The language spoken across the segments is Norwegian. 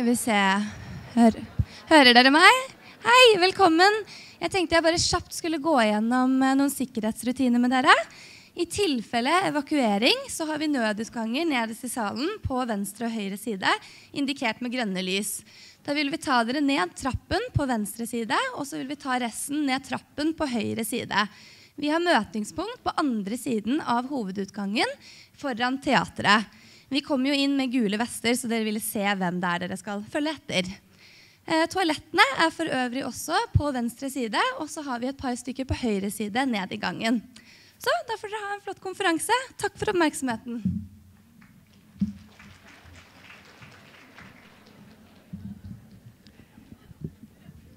Skal vi se Hør, Hører dere meg? Hei, velkommen. Jeg tenkte jeg bare kjapt skulle gå gjennom eh, noen sikkerhetsrutiner med dere. I tilfelle evakuering så har vi nødutganger nederst i salen på venstre og høyre side, indikert med grønne lys. Da vil vi ta dere ned trappen på venstre side, og så vil vi ta resten ned trappen på høyre side. Vi har møtingspunkt på andre siden av hovedutgangen foran teatret. Vi kommer jo inn med gule vester, så dere ville se hvem det er dere skal følge etter. Eh, toalettene er for øvrig også på venstre side, og så har vi et par stykker på høyre side ned i gangen. Så da får dere ha en flott konferanse. Takk for oppmerksomheten.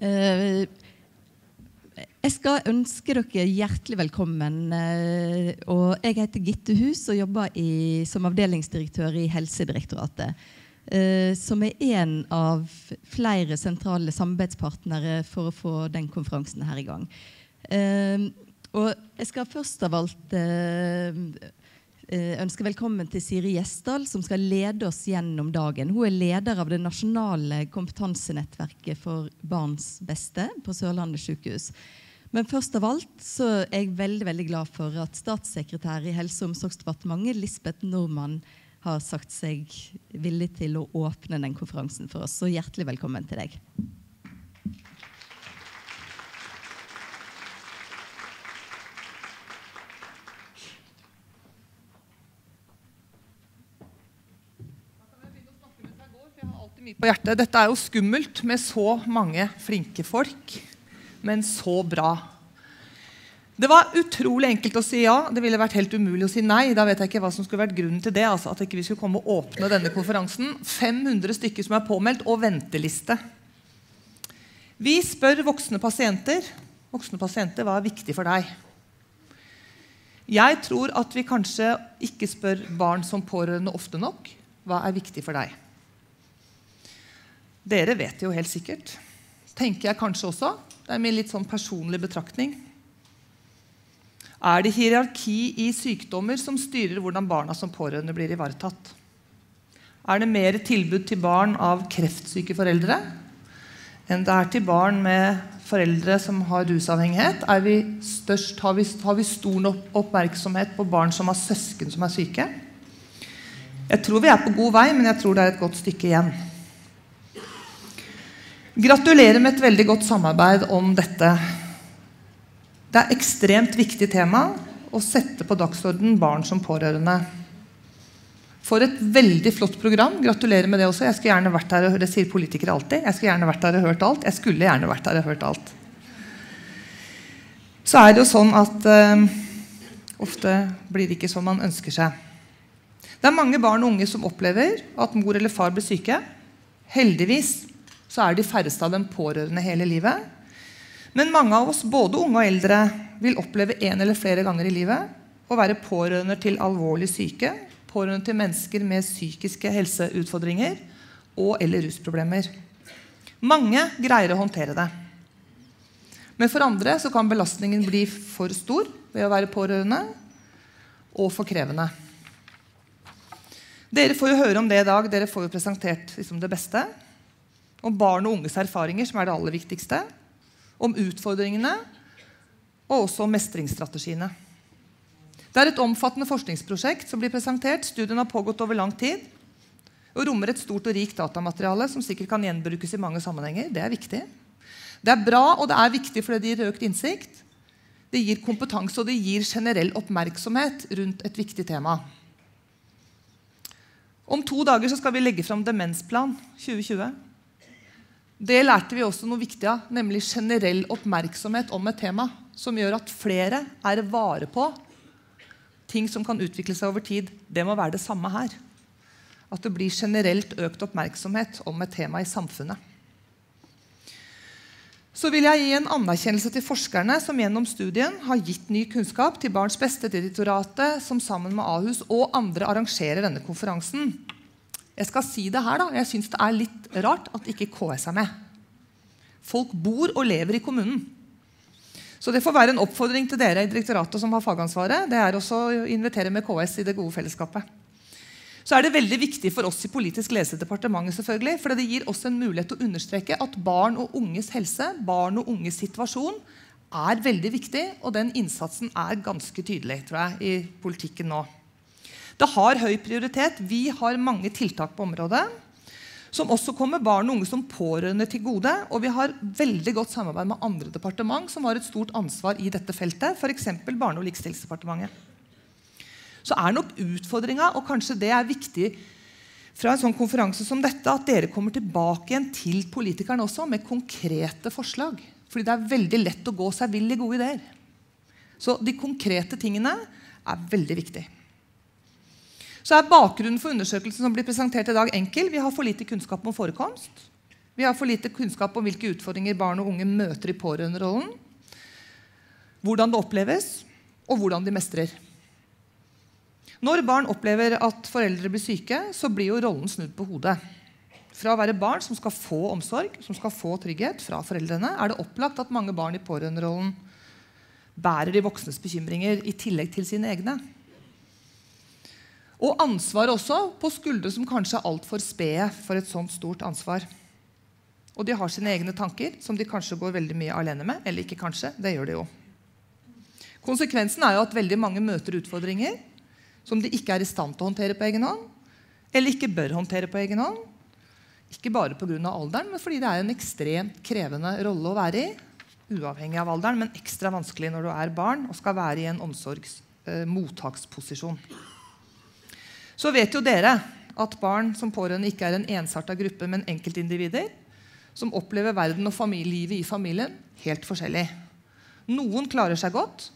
Eh, jeg skal ønske dere hjertelig velkommen. eh, og jeg heter Gitte Hus og jobber i, som avdelingsdirektør i Helsedirektoratet. eh, som er en av flere sentrale samarbeidspartnere for å få den konferansen her i gang. Eh, og jeg skal først av alt ønske velkommen til Siri Gjesdal, som skal lede oss gjennom dagen. Hun er leder av det nasjonale kompetansenettverket for barns beste på Sørlandet sykehus. Men først av alt så er jeg veldig veldig glad for at statssekretær i Helse- og omsorgsdepartementet, Lisbeth Nordmann, har sagt seg villig til å åpne den konferansen for oss. Så hjertelig velkommen til deg. Dette er jo skummelt med så mange flinke folk, men så bra. Det var utrolig enkelt å si ja. Det ville vært helt umulig å si nei. Da vet jeg ikke hva som skulle vært grunnen til det. altså At ikke vi skulle komme og åpne denne konferansen. 500 stykker som er påmeldt, og venteliste. Vi spør voksne pasienter. Voksne pasienter, hva er viktig for deg? Jeg tror at vi kanskje ikke spør barn som pårørende ofte nok. Hva er viktig for deg? Dere vet det jo helt sikkert. Tenker jeg kanskje også. Det er min litt sånn personlig betraktning. Er det hierarki i sykdommer som styrer hvordan barna som pårørende blir ivaretatt? Er det mer tilbud til barn av kreftsyke foreldre enn det er til barn med foreldre som har rusavhengighet? Vi størst, har, vi, har vi stor nok oppmerksomhet på barn som har søsken som er syke? Jeg tror vi er på god vei, men jeg tror det er et godt stykke igjen. Gratulerer med et veldig godt samarbeid om dette. Det er ekstremt viktig tema å sette på dagsorden barn som pårørende. For et veldig flott program. Gratulerer med det også. Jeg skulle gjerne vært her og, Det sier politikere alltid. Jeg skulle gjerne vært her og hørt alt. Jeg skulle gjerne vært her og hørt alt. Så er det jo sånn at eh, ofte blir det ikke som man ønsker seg. Det er mange barn og unge som opplever at mor eller far blir syke. Heldigvis så er de færreste av dem pårørende hele livet. Men mange av oss, både unge og eldre, vil oppleve en eller flere ganger i livet å være pårørende til alvorlig syke, pårørende til mennesker med psykiske helseutfordringer og eller rusproblemer. Mange greier å håndtere det. Men for andre kan belastningen bli for stor ved å være pårørende og for krevende. Dere får jo høre om det i dag. Dere får jo presentert liksom, det beste om barn og unges erfaringer, som er det aller viktigste, om utfordringene og også om mestringsstrategiene. Det er et omfattende forskningsprosjekt som blir presentert. Studien har pågått over lang tid og rommer et stort og rikt datamateriale som sikkert kan gjenbrukes i mange sammenhenger. Det er viktig. Det er bra, og det er viktig fordi det gir økt innsikt. Det gir kompetanse, og det gir generell oppmerksomhet rundt et viktig tema. Om to dager skal vi legge fram Demensplan 2020. Det lærte vi også noe viktig av, nemlig generell oppmerksomhet om et tema som gjør at flere er vare på ting som kan utvikle seg over tid. Det må være det samme her. At det blir generelt økt oppmerksomhet om et tema i samfunnet. Så vil jeg gi en anerkjennelse til forskerne som gjennom studien har gitt ny kunnskap til Barns Beste-direktoratet, som sammen med Ahus og andre arrangerer denne konferansen. Jeg skal si det her da, jeg syns det er litt rart at ikke KS er med. Folk bor og lever i kommunen. Så det får være en oppfordring til dere i direktoratet som har fagansvaret. Det er også å invitere med KS i det gode fellesskapet. så er det veldig viktig for oss i Politisk lesedepartementet, selvfølgelig, for det gir oss en mulighet til å understreke at barn og unges helse, barn og unges situasjon, er veldig viktig. Og den innsatsen er ganske tydelig tror jeg, i politikken nå. Det har høy prioritet. Vi har mange tiltak på området som også kommer barn og unge som pårørende til gode. Og vi har veldig godt samarbeid med andre departement som har et stort ansvar i dette feltet, f.eks. Barne- og likestillingsdepartementet. Så er nok utfordringa, og kanskje det er viktig fra en sånn konferanse som dette, at dere kommer tilbake igjen til politikerne også med konkrete forslag. Fordi det er veldig lett å gå seg vill i gode ideer. Så de konkrete tingene er veldig viktige. Så er Bakgrunnen for undersøkelsen som blir presentert i dag enkel. Vi har for lite kunnskap om forekomst. Vi har for lite kunnskap om hvilke utfordringer barn og unge møter i pårørenderollen. Hvordan det oppleves, og hvordan de mestrer. Når barn opplever at foreldre blir syke, så blir jo rollen snudd på hodet. Fra å være barn som skal få omsorg, som skal få trygghet fra foreldrene, er det opplagt at mange barn i pårørenderollen bærer de voksnes bekymringer i tillegg til sine egne. Og ansvaret også på skuldre som kanskje er altfor spede for et sånt stort ansvar. Og de har sine egne tanker, som de kanskje går veldig mye alene med. Eller ikke kanskje, det gjør de jo. Konsekvensen er jo at veldig mange møter utfordringer som de ikke er i stand til å håndtere på egen hånd, eller ikke bør håndtere på egen hånd. Ikke bare pga. alderen, men fordi det er en ekstremt krevende rolle å være i. Uavhengig av alderen, men ekstra vanskelig når du er barn og skal være i en omsorgsmottaksposisjon. eh. Så vet jo dere at barn som pårørende ikke er en ensarta gruppe, men enkeltindivider som opplever verden og livet i familien helt forskjellig. Noen klarer seg godt,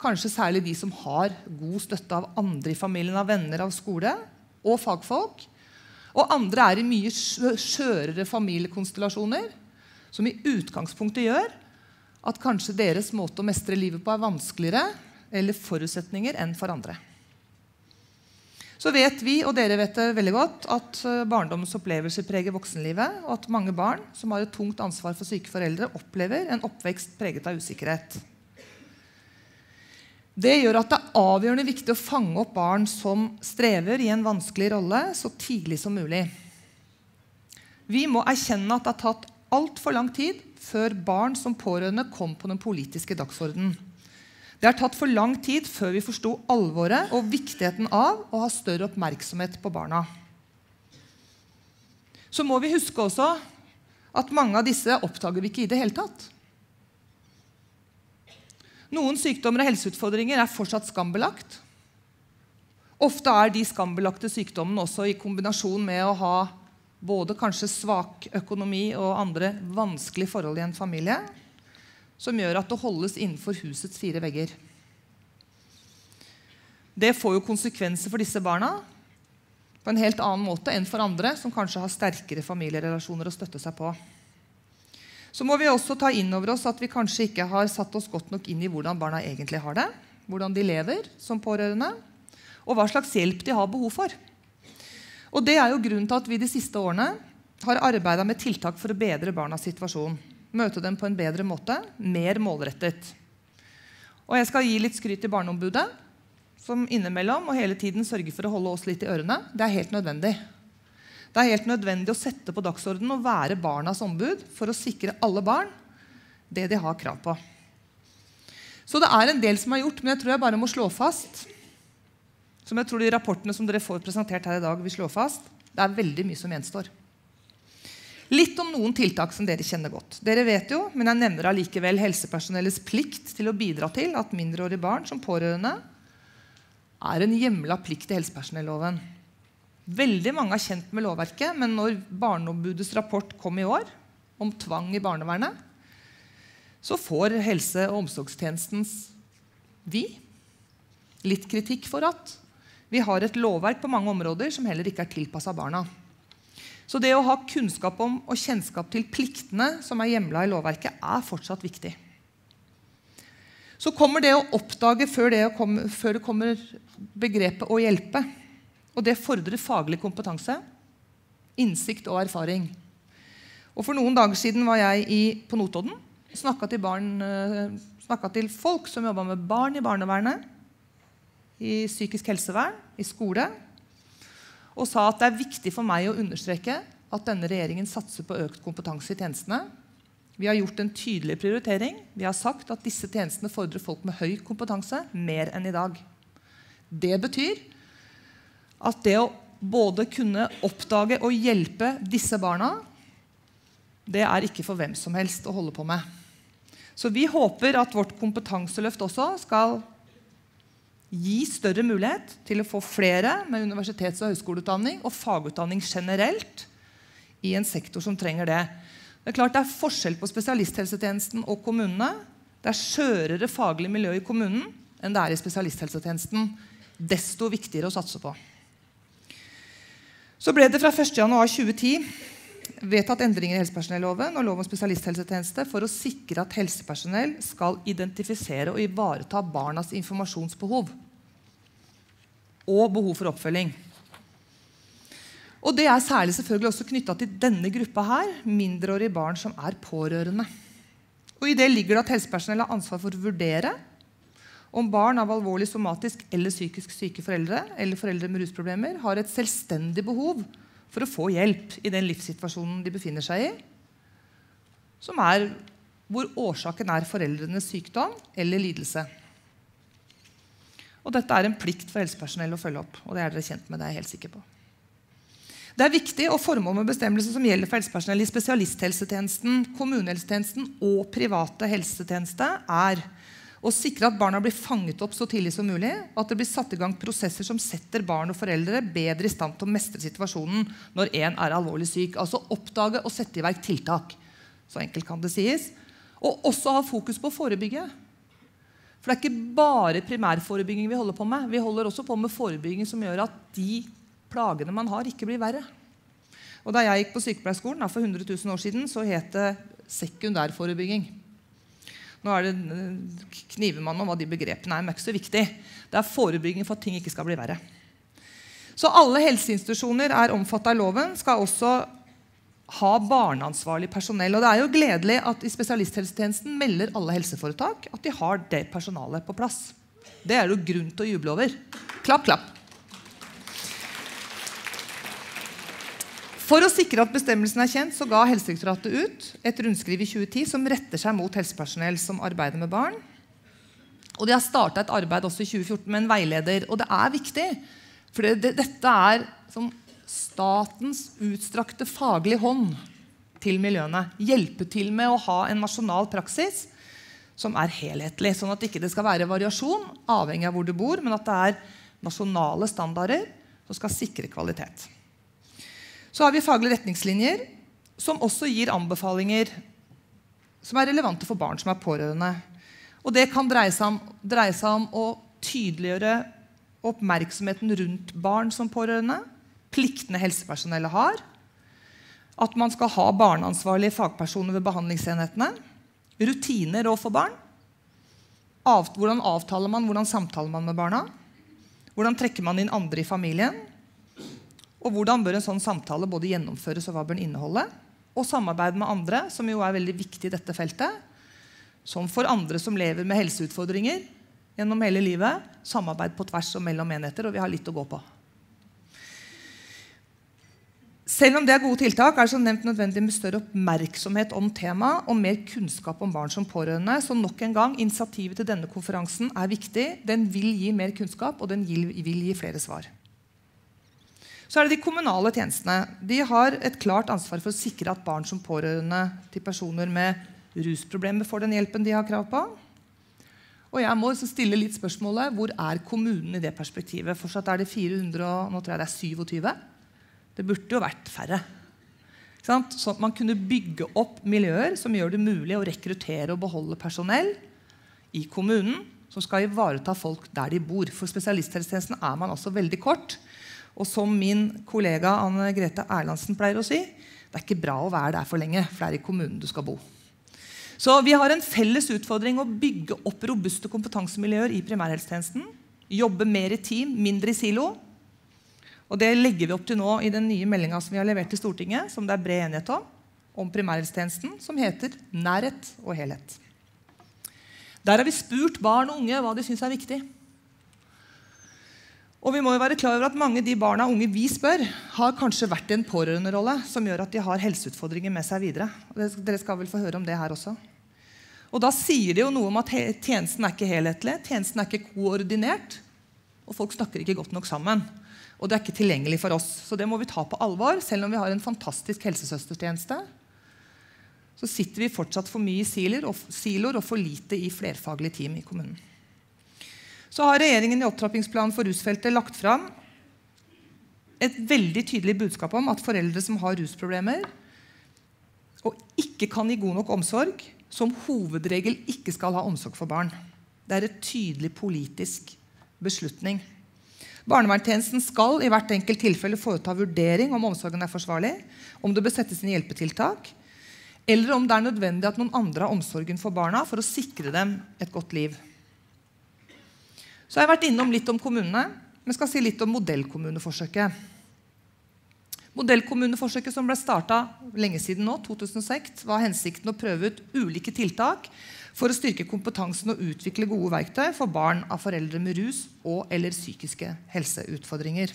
kanskje særlig de som har god støtte av andre i familien, av venner, av skole og fagfolk. Og andre er i mye skjørere familiekonstellasjoner, som i utgangspunktet gjør at kanskje deres måte å mestre livet på er vanskeligere eller forutsetninger enn for andre. Så vet vi, og dere vet det veldig godt, at eh, barndommens opplevelser preger voksenlivet, og at mange barn som har et tungt ansvar for syke foreldre, opplever en oppvekst preget av usikkerhet. Det gjør at det er avgjørende viktig å fange opp barn som strever i en vanskelig rolle, så tidlig som mulig. Vi må erkjenne at det har tatt altfor lang tid før barn som pårørende kom på den politiske dagsordenen. Det har tatt for lang tid før vi forsto alvoret og viktigheten av å ha større oppmerksomhet på barna. Så må vi huske også at mange av disse oppdager vi ikke i det hele tatt. Noen sykdommer og helseutfordringer er fortsatt skambelagt. Ofte er de skambelagte sykdommene også i kombinasjon med å ha både kanskje svak økonomi og andre vanskelige forhold i en familie som gjør at det holdes innenfor husets fire vegger. Det får jo konsekvenser for disse barna på en helt annen måte enn for andre som kanskje har sterkere familierelasjoner å støtte seg på. Så må vi også ta inn over oss at vi kanskje ikke har satt oss godt nok inn i hvordan barna egentlig har det, hvordan de lever som pårørende, og hva slags hjelp de har behov for. Og Det er jo grunnen til at vi de siste årene har arbeida med tiltak for å bedre barnas situasjon møte dem på en bedre måte, mer målrettet. Og jeg skal gi litt skryt til Barneombudet, som innimellom og hele tiden sørger for å holde oss litt i ørene. Det er helt nødvendig. Det er helt nødvendig å sette på dagsordenen og være barnas ombud for å sikre alle barn det de har krav på. Så det er en del som er gjort, men jeg tror jeg bare må slå fast som jeg tror de rapportene som dere får presentert her i dag, vil slå fast, det er veldig mye som gjenstår. Litt om noen tiltak som dere kjenner godt. Dere vet jo, men jeg nevner allikevel helsepersonellets plikt til å bidra til at mindreårige barn som pårørende er en hjemla plikt i helsepersonelloven. Veldig mange er kjent med lovverket, men når Barneombudets rapport kom i år om tvang i barnevernet, så får helse- og omsorgstjenestens vi litt kritikk for at vi har et lovverk på mange områder som heller ikke er tilpassa barna. Så det å ha kunnskap om og kjennskap til pliktene som er hjemla i lovverket, er fortsatt viktig. Så kommer det å oppdage før det, komme, før det kommer begrepet 'å hjelpe'. Og det fordrer faglig kompetanse, innsikt og erfaring. Og For noen dager siden var jeg i, på Notodden snakka til, eh, til folk som jobba med barn i barnevernet, i psykisk helsevern, i skole og sa at det er viktig for meg å understreke at denne regjeringen satser på økt kompetanse i tjenestene. Vi har gjort en tydelig prioritering. Vi har sagt at disse tjenestene fordrer folk med høy kompetanse mer enn i dag. Det betyr at det å både kunne oppdage og hjelpe disse barna, det er ikke for hvem som helst å holde på med. Så vi håper at vårt kompetanseløft også skal gi større mulighet til å få flere med universitets- og høyskoleutdanning og fagutdanning generelt i en sektor som trenger det. Det er klart det er forskjell på spesialisthelsetjenesten og kommunene. Det er skjørere faglig miljø i kommunen enn det er i spesialisthelsetjenesten. Desto viktigere å satse på. Så ble det fra 1.1.2010 vedtatt endringer i helsepersonelloven og lov om spesialisthelsetjeneste for å sikre at helsepersonell skal identifisere og ivareta barnas informasjonsbehov og behov for oppfølging. Og Det er særlig selvfølgelig også knytta til denne gruppa her, mindreårige barn som er pårørende. Og I det ligger det at helsepersonell har ansvar for å vurdere om barn av alvorlig somatisk eller psykisk syke foreldre eller foreldre med rusproblemer har et selvstendig behov for å få hjelp i den livssituasjonen de befinner seg i, som er hvor årsaken er foreldrenes sykdom eller lidelse. Og Dette er en plikt for helsepersonell å følge opp. og det er dere kjent med, det er jeg helt sikker på. Det er viktig og formål med bestemmelser som gjelder for helsepersonell i spesialisthelsetjenesten, kommunehelsetjenesten og private helsetjeneste, er å sikre at barna blir fanget opp så tidlig som mulig, og at det blir satt i gang prosesser som setter barn og foreldre bedre i stand til å mestre situasjonen når en er alvorlig syk. Altså oppdage og sette i verk tiltak. Så enkelt kan det sies. Og også ha fokus på å forebygge. For det er ikke bare primærforebygging vi holder på med. Vi holder også på med forebygging som gjør at de plagene man har, ikke blir verre. Og Da jeg gikk på sykepleierskolen for 100 000 år siden, så het det sekundærforebygging. Nå er det, eh, kniver man om hva de begrepene er, men det er ikke så viktig. Det er forebygging for at ting ikke skal bli verre. Så alle helseinstitusjoner er omfattet av loven, skal også ha barneansvarlig personell. Og det er jo gledelig at i spesialisthelsetjenesten melder alle helseforetak at de har det personalet på plass. Det er det grunn til å juble over. Klapp, klapp. For å sikre at bestemmelsen er kjent, så ga Helsedirektoratet ut et rundskriv i 2010 som retter seg mot helsepersonell som arbeider med barn. Og De har starta et arbeid også i 2014 med en veileder. Og det er viktig, for det, det, dette er som statens utstrakte faglige hånd til miljøene. Hjelpe til med å ha en nasjonal praksis som er helhetlig. Sånn at det ikke skal være variasjon avhengig av hvor du bor, men at det er nasjonale standarder som skal sikre kvalitet. Så har vi faglige retningslinjer som også gir anbefalinger som er relevante for barn som er pårørende. Og Det kan dreie seg, om, dreie seg om å tydeliggjøre oppmerksomheten rundt barn som pårørende, pliktene helsepersonellet har, at man skal ha barneansvarlige fagpersoner ved behandlingsenhetene, rutiner overfor barn, hvordan avtaler man, hvordan samtaler man med barna, hvordan trekker man inn andre i familien, og hvordan bør en sånn samtale både gjennomføres og hva bør den inneholde? Og samarbeid med andre, som jo er veldig viktig i dette feltet. Som for andre som lever med helseutfordringer gjennom hele livet. Samarbeid på tvers og mellom enheter, og vi har litt å gå på. Selv om det er gode tiltak, er det som nevnt nødvendig med større oppmerksomhet om temaet og mer kunnskap om barn som pårørende. Så nok en gang, Initiativet til denne konferansen er viktig. Den vil gi mer kunnskap, og den vil gi flere svar. Så er det de kommunale tjenestene. De har et klart ansvar for å sikre at barn som pårørende til personer med rusproblemer får den hjelpen de har krav på. Og jeg må stille litt spørsmålet hvor er kommunen i det perspektivet? Fortsatt er det 400, og nå tror jeg det er 27. Det burde jo vært færre. Sånn at man kunne bygge opp miljøer som gjør det mulig å rekruttere og beholde personell i kommunen som skal ivareta folk der de bor. For spesialisthelsetjenesten er man også veldig kort. Og som min kollega Anne Grete Erlandsen pleier å si, det er ikke bra å være der for lenge, for det er i kommunen du skal bo. Så vi har en felles utfordring å bygge opp robuste kompetansemiljøer i primærhelsetjenesten. Jobbe mer i team, mindre i silo. Og Det legger vi opp til nå i den nye meldinga som vi har levert til Stortinget, som det er bred enighet om, om primærhelsetjenesten, som heter Nærhet og helhet. Der har vi spurt barn og unge hva de syns er viktig. Og vi må jo være klar over at Mange av de barna unge vi spør, har kanskje vært i en pårørenderolle som gjør at de har helseutfordringer med seg videre. Og dere skal vel få høre om det her også. Og Da sier det jo noe om at tjenesten er ikke helhetlig, tjenesten er ikke koordinert, og folk snakker ikke godt nok sammen. Og det er ikke tilgjengelig for oss. Så det må vi ta på alvor. Selv om vi har en fantastisk helsesøstertjeneste, så sitter vi fortsatt for mye i siloer og for lite i flerfaglige team i kommunen. Så har regjeringen i opptrappingsplanen for rusfeltet lagt fram et veldig tydelig budskap om at foreldre som har rusproblemer og ikke kan gi god nok omsorg, som hovedregel ikke skal ha omsorg for barn. Det er et tydelig politisk beslutning. Barnevernstjenesten skal i hvert enkelt tilfelle foreta vurdering om omsorgen er forsvarlig, om det bør settes inn hjelpetiltak, eller om det er nødvendig at noen andre har omsorgen for barna for å sikre dem et godt liv. Så jeg har vært innom litt om kommunene, men skal si litt om modellkommuneforsøket. Modellkommuneforsøket som ble starta lenge siden nå, 2006, var hensikten å prøve ut ulike tiltak for å styrke kompetansen og utvikle gode verktøy for barn av foreldre med rus og eller psykiske helseutfordringer.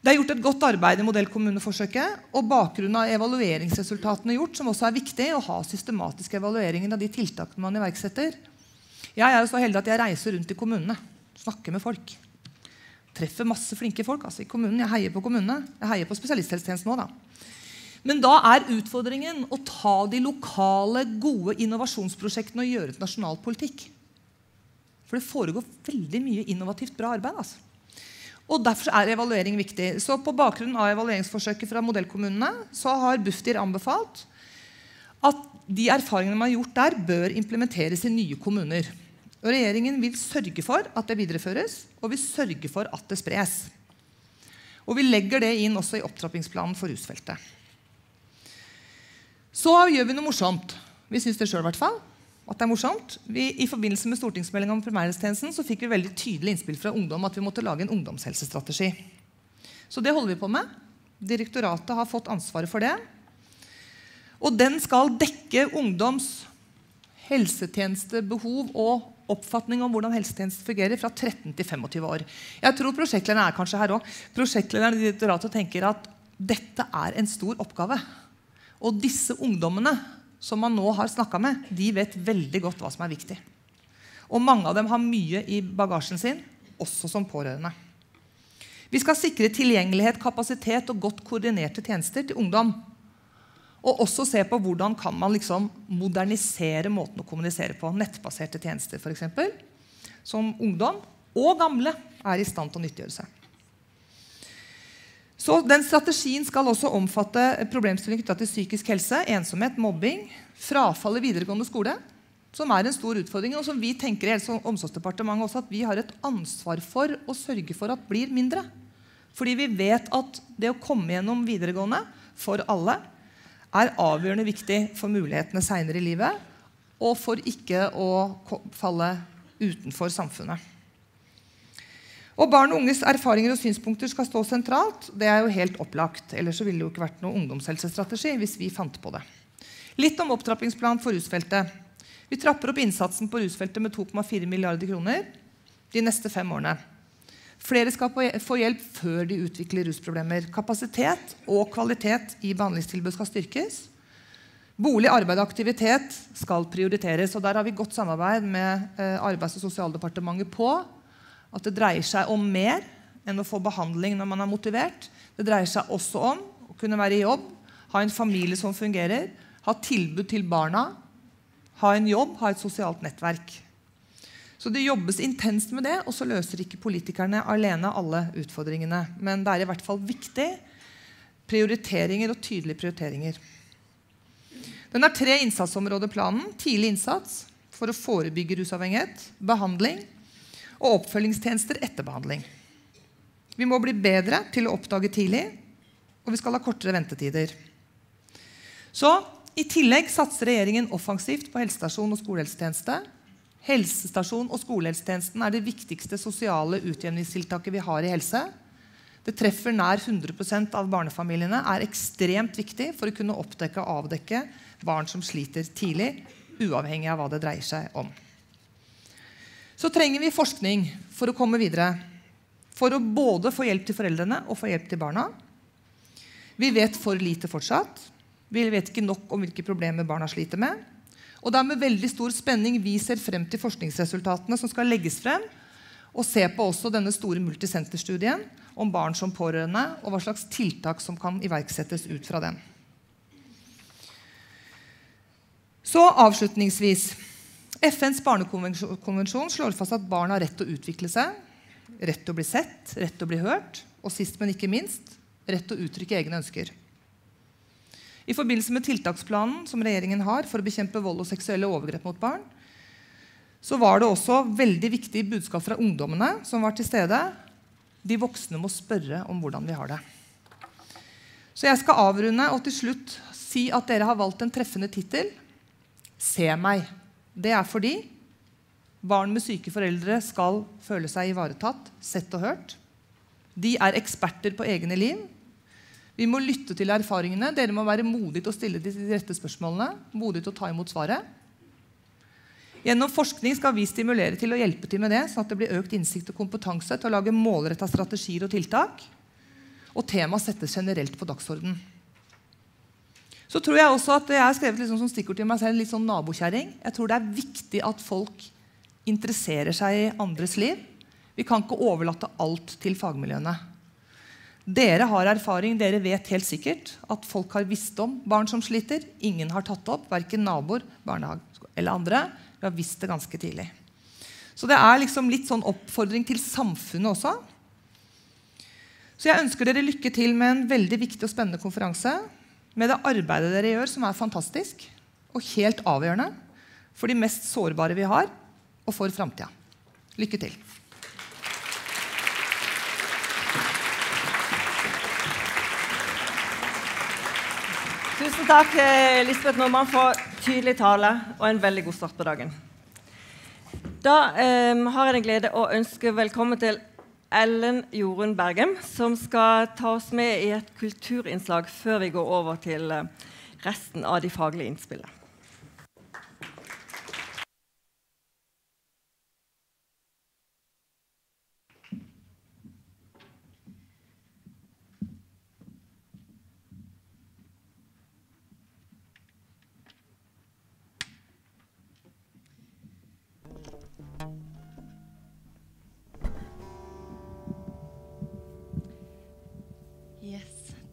Det er gjort et godt arbeid i modellkommuneforsøket, og bakgrunnen av evalueringsresultatene gjort, som også er viktig, å ha systematiske evalueringer av de tiltakene man iverksetter, jeg er jo så heldig at jeg reiser rundt i kommunene. Snakker med folk. Treffer masse flinke folk altså, i kommunen. Jeg heier på kommunene. Jeg heier på spesialisthelsetjenesten òg, da. Men da er utfordringen å ta de lokale, gode innovasjonsprosjektene og gjøre et nasjonal politikk. For det foregår veldig mye innovativt bra arbeid. altså. Og Derfor er evaluering viktig. Så På bakgrunn av evalueringsforsøket fra modellkommunene så har Bufdir anbefalt at de erfaringene man har gjort der, bør implementeres i nye kommuner. Og regjeringen vil sørge for at det videreføres, og vil sørge for at det spres. Og vi legger det inn også i opptrappingsplanen for rusfeltet. Så gjør vi noe morsomt. Vi syns det sjøl at det er morsomt. Vi, I forbindelse med stortingsmeldinga om primærhelsetjenesten så fikk vi veldig tydelig innspill fra ungdom at vi måtte lage en ungdomshelsestrategi. Så det holder vi på med. Direktoratet har fått ansvaret for det. Og den skal dekke ungdoms helsetjenestebehov og oppfatning om hvordan helsetjenesten fungerer fra 13 til 25 år. Jeg tror Prosjektlederen er kanskje her også. Prosjektlederen i direktoratet tenker at dette er en stor oppgave. Og disse ungdommene som man nå har snakka med, de vet veldig godt hva som er viktig. Og mange av dem har mye i bagasjen sin, også som pårørende. Vi skal sikre tilgjengelighet, kapasitet og godt koordinerte tjenester til ungdom. Og også se på hvordan kan man liksom modernisere måten å kommunisere på. Nettbaserte tjenester, f.eks. Som ungdom og gamle er i stand til å nyttiggjøre seg. Så den Strategien skal også omfatte problemstillinger knytta til psykisk helse, ensomhet, mobbing, frafall i videregående skole, som er en stor utfordring, og som vi tenker i Helse- og omsorgsdepartementet også at vi har et ansvar for å sørge for at blir mindre. Fordi vi vet at det å komme gjennom videregående for alle er avgjørende viktig for mulighetene seinere i livet, og for ikke å falle utenfor samfunnet. Og Barn og unges erfaringer og synspunkter skal stå sentralt. Det er jo helt opplagt. Ellers ville det jo ikke vært noe ungdomshelsestrategi hvis vi fant på det. Litt om opptrappingsplanen for rusfeltet. Vi trapper opp innsatsen på rusfeltet med 2,4 milliarder kroner de neste fem årene. Flere skal få hjelp før de utvikler rusproblemer. Kapasitet og kvalitet i behandlingstilbud skal styrkes. Bolig, arbeid og aktivitet skal prioriteres. og Der har vi godt samarbeid med eh, Arbeids- og sosialdepartementet på at det dreier seg om mer enn å få behandling når man er motivert. Det dreier seg også om å kunne være i jobb, ha en familie som fungerer, ha tilbud til barna, ha en jobb, ha et sosialt nettverk. Så det jobbes intenst med det, og så løser ikke politikerne alene alle utfordringene. Men det er i hvert fall viktig prioriteringer og tydelige prioriteringer. Den har tre innsatsområder planen. Tidlig innsats for å forebygge rusavhengighet, behandling og oppfølgingstjenester etter behandling. Vi må bli bedre til å oppdage tidlig, og vi skal ha kortere ventetider. Så I tillegg satser regjeringen offensivt på helsestasjon og skolehelsetjeneste Helsestasjon og skolehelsetjenesten er det viktigste sosiale utjevningstiltaket vi har i helse. Det treffer nær 100% av barnefamiliene, er ekstremt viktig for å kunne oppdekke og avdekke barn som sliter tidlig, uavhengig av hva det dreier seg om. Så trenger vi forskning for å komme videre. for å både få hjelp til foreldrene og få hjelp til barna. Vi vet for lite fortsatt. Vi vet ikke nok om hvilke problemer barna sliter med. Og det er med veldig stor spenning vi ser frem til forskningsresultatene som skal legges frem, og se på også denne store multisenterstudien om barn som pårørende, og hva slags tiltak som kan iverksettes ut fra den. Så avslutningsvis. FNs barnekonvensjon slår fast at barn har rett til å utvikle seg, rett til å bli sett, rett til å bli hørt, og sist, men ikke minst, rett til å uttrykke egne ønsker. I forbindelse med tiltaksplanen som regjeringen har for å bekjempe vold og seksuelle overgrep mot barn, så var det også veldig viktig budskap fra ungdommene som var til stede. De voksne må spørre om hvordan vi har det. Så jeg skal avrunde og til slutt si at dere har valgt en treffende tittel. Se meg. Det er fordi barn med syke foreldre skal føle seg ivaretatt, sett og hørt. De er eksperter på egne liv. Vi må lytte til erfaringene. Dere må være modige til å stille de rette spørsmålene. Modige til å ta imot svaret. Gjennom forskning skal vi stimulere til å hjelpe til med det, sånn at det blir økt innsikt og kompetanse til å lage målretta strategier og tiltak. Og temaet settes generelt på dagsorden. Så tror Jeg også at jeg har skrevet liksom som stikkord til meg selv litt sånn nabokjerring. Jeg tror det er viktig at folk interesserer seg i andres liv. Vi kan ikke overlate alt til fagmiljøene. Dere har erfaring, dere vet helt sikkert at folk har visst om barn som sliter. Ingen har tatt opp, verken naboer, barnehage eller andre. Vi har visst det ganske tidlig. Så det er liksom litt sånn oppfordring til samfunnet også. Så jeg ønsker dere lykke til med en veldig viktig og spennende konferanse. Med det arbeidet dere gjør, som er fantastisk og helt avgjørende for de mest sårbare vi har, og for framtida. Lykke til. Takk, Lisbeth Normann, for tydelig tale og en veldig god start på dagen. Da eh, har jeg den glede å ønske velkommen til Ellen Jorunn Bergem, som skal ta oss med i et kulturinnslag før vi går over til eh, resten av de faglige innspillene.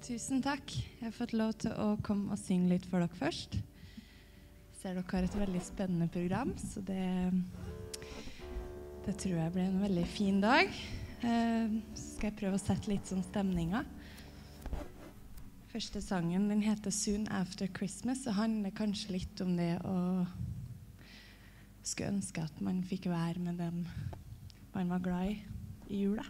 Tusen takk. Jeg har fått lov til å komme og synge litt for dere først. Jeg Ser dere har et veldig spennende program, så det, det tror jeg blir en veldig fin dag. Eh, så skal jeg prøve å sette litt sånn stemninga. Første sangen den heter 'Soon After Christmas' og handler kanskje litt om det å skulle ønske at man fikk være med dem man var glad i i jula.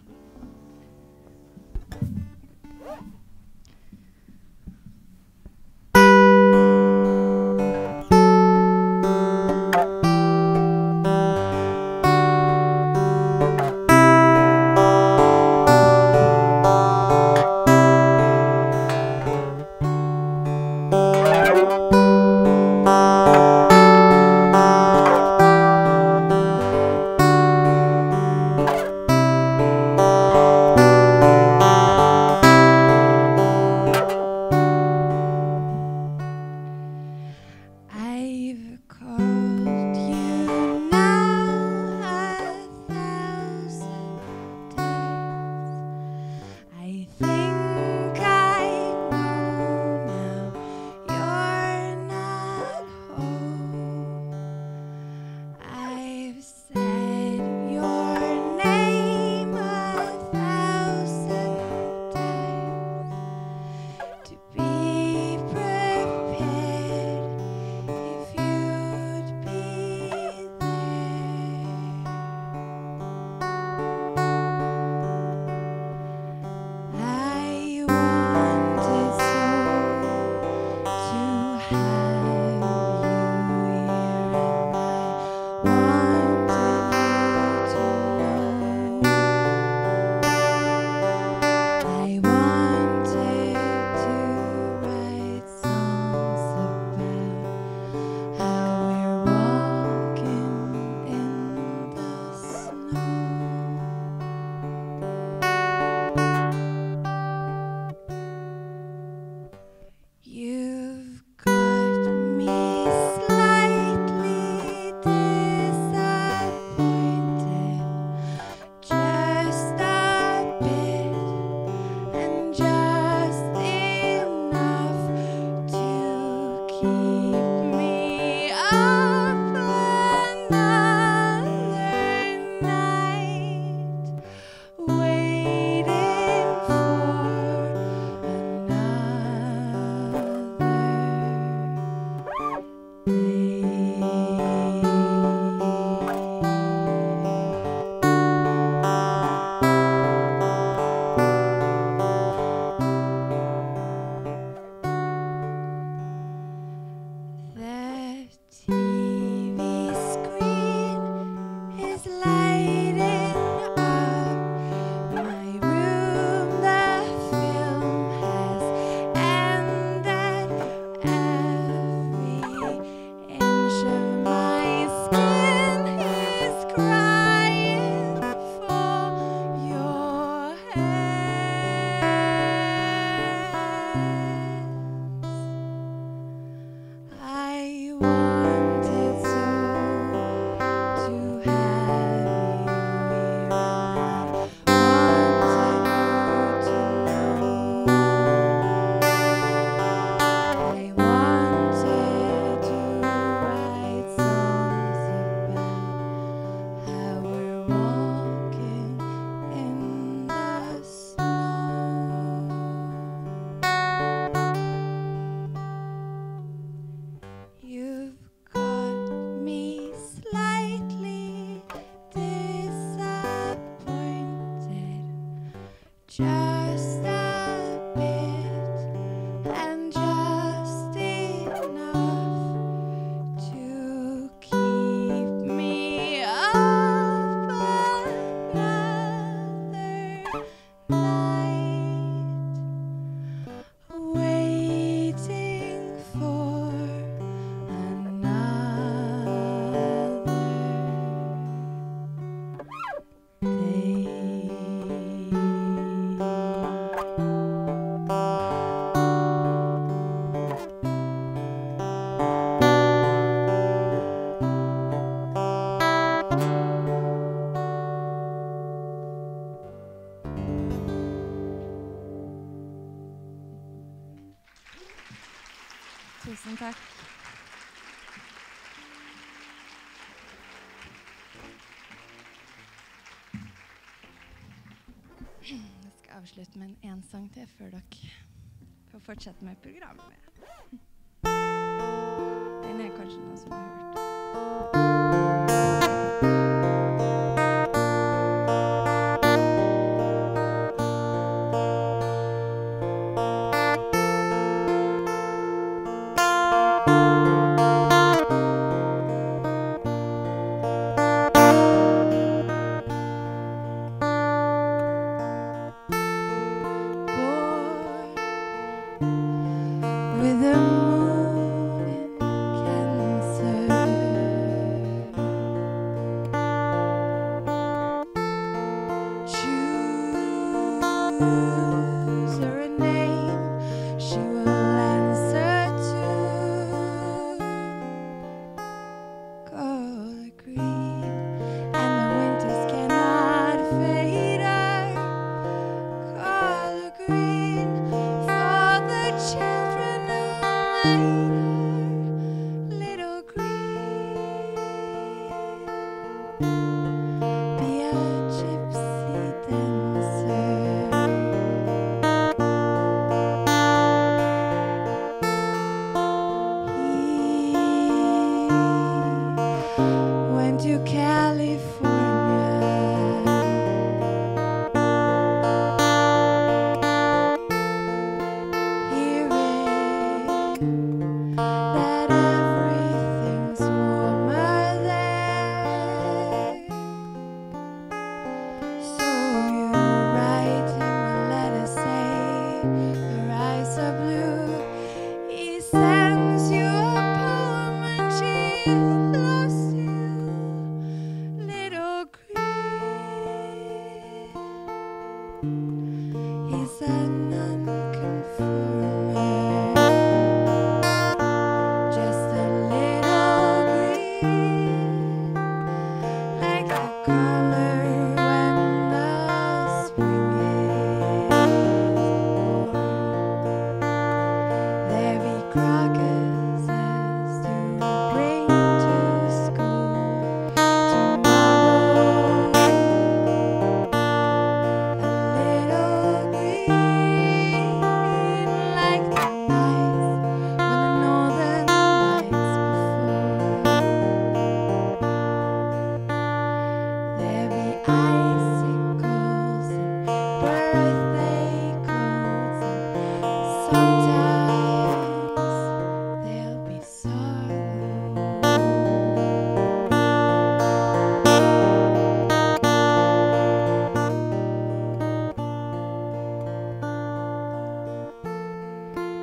Tusen takk. Jeg skal avslutte med en én sang til før dere får fortsette med programmet. Den er kanskje noen som har hørt.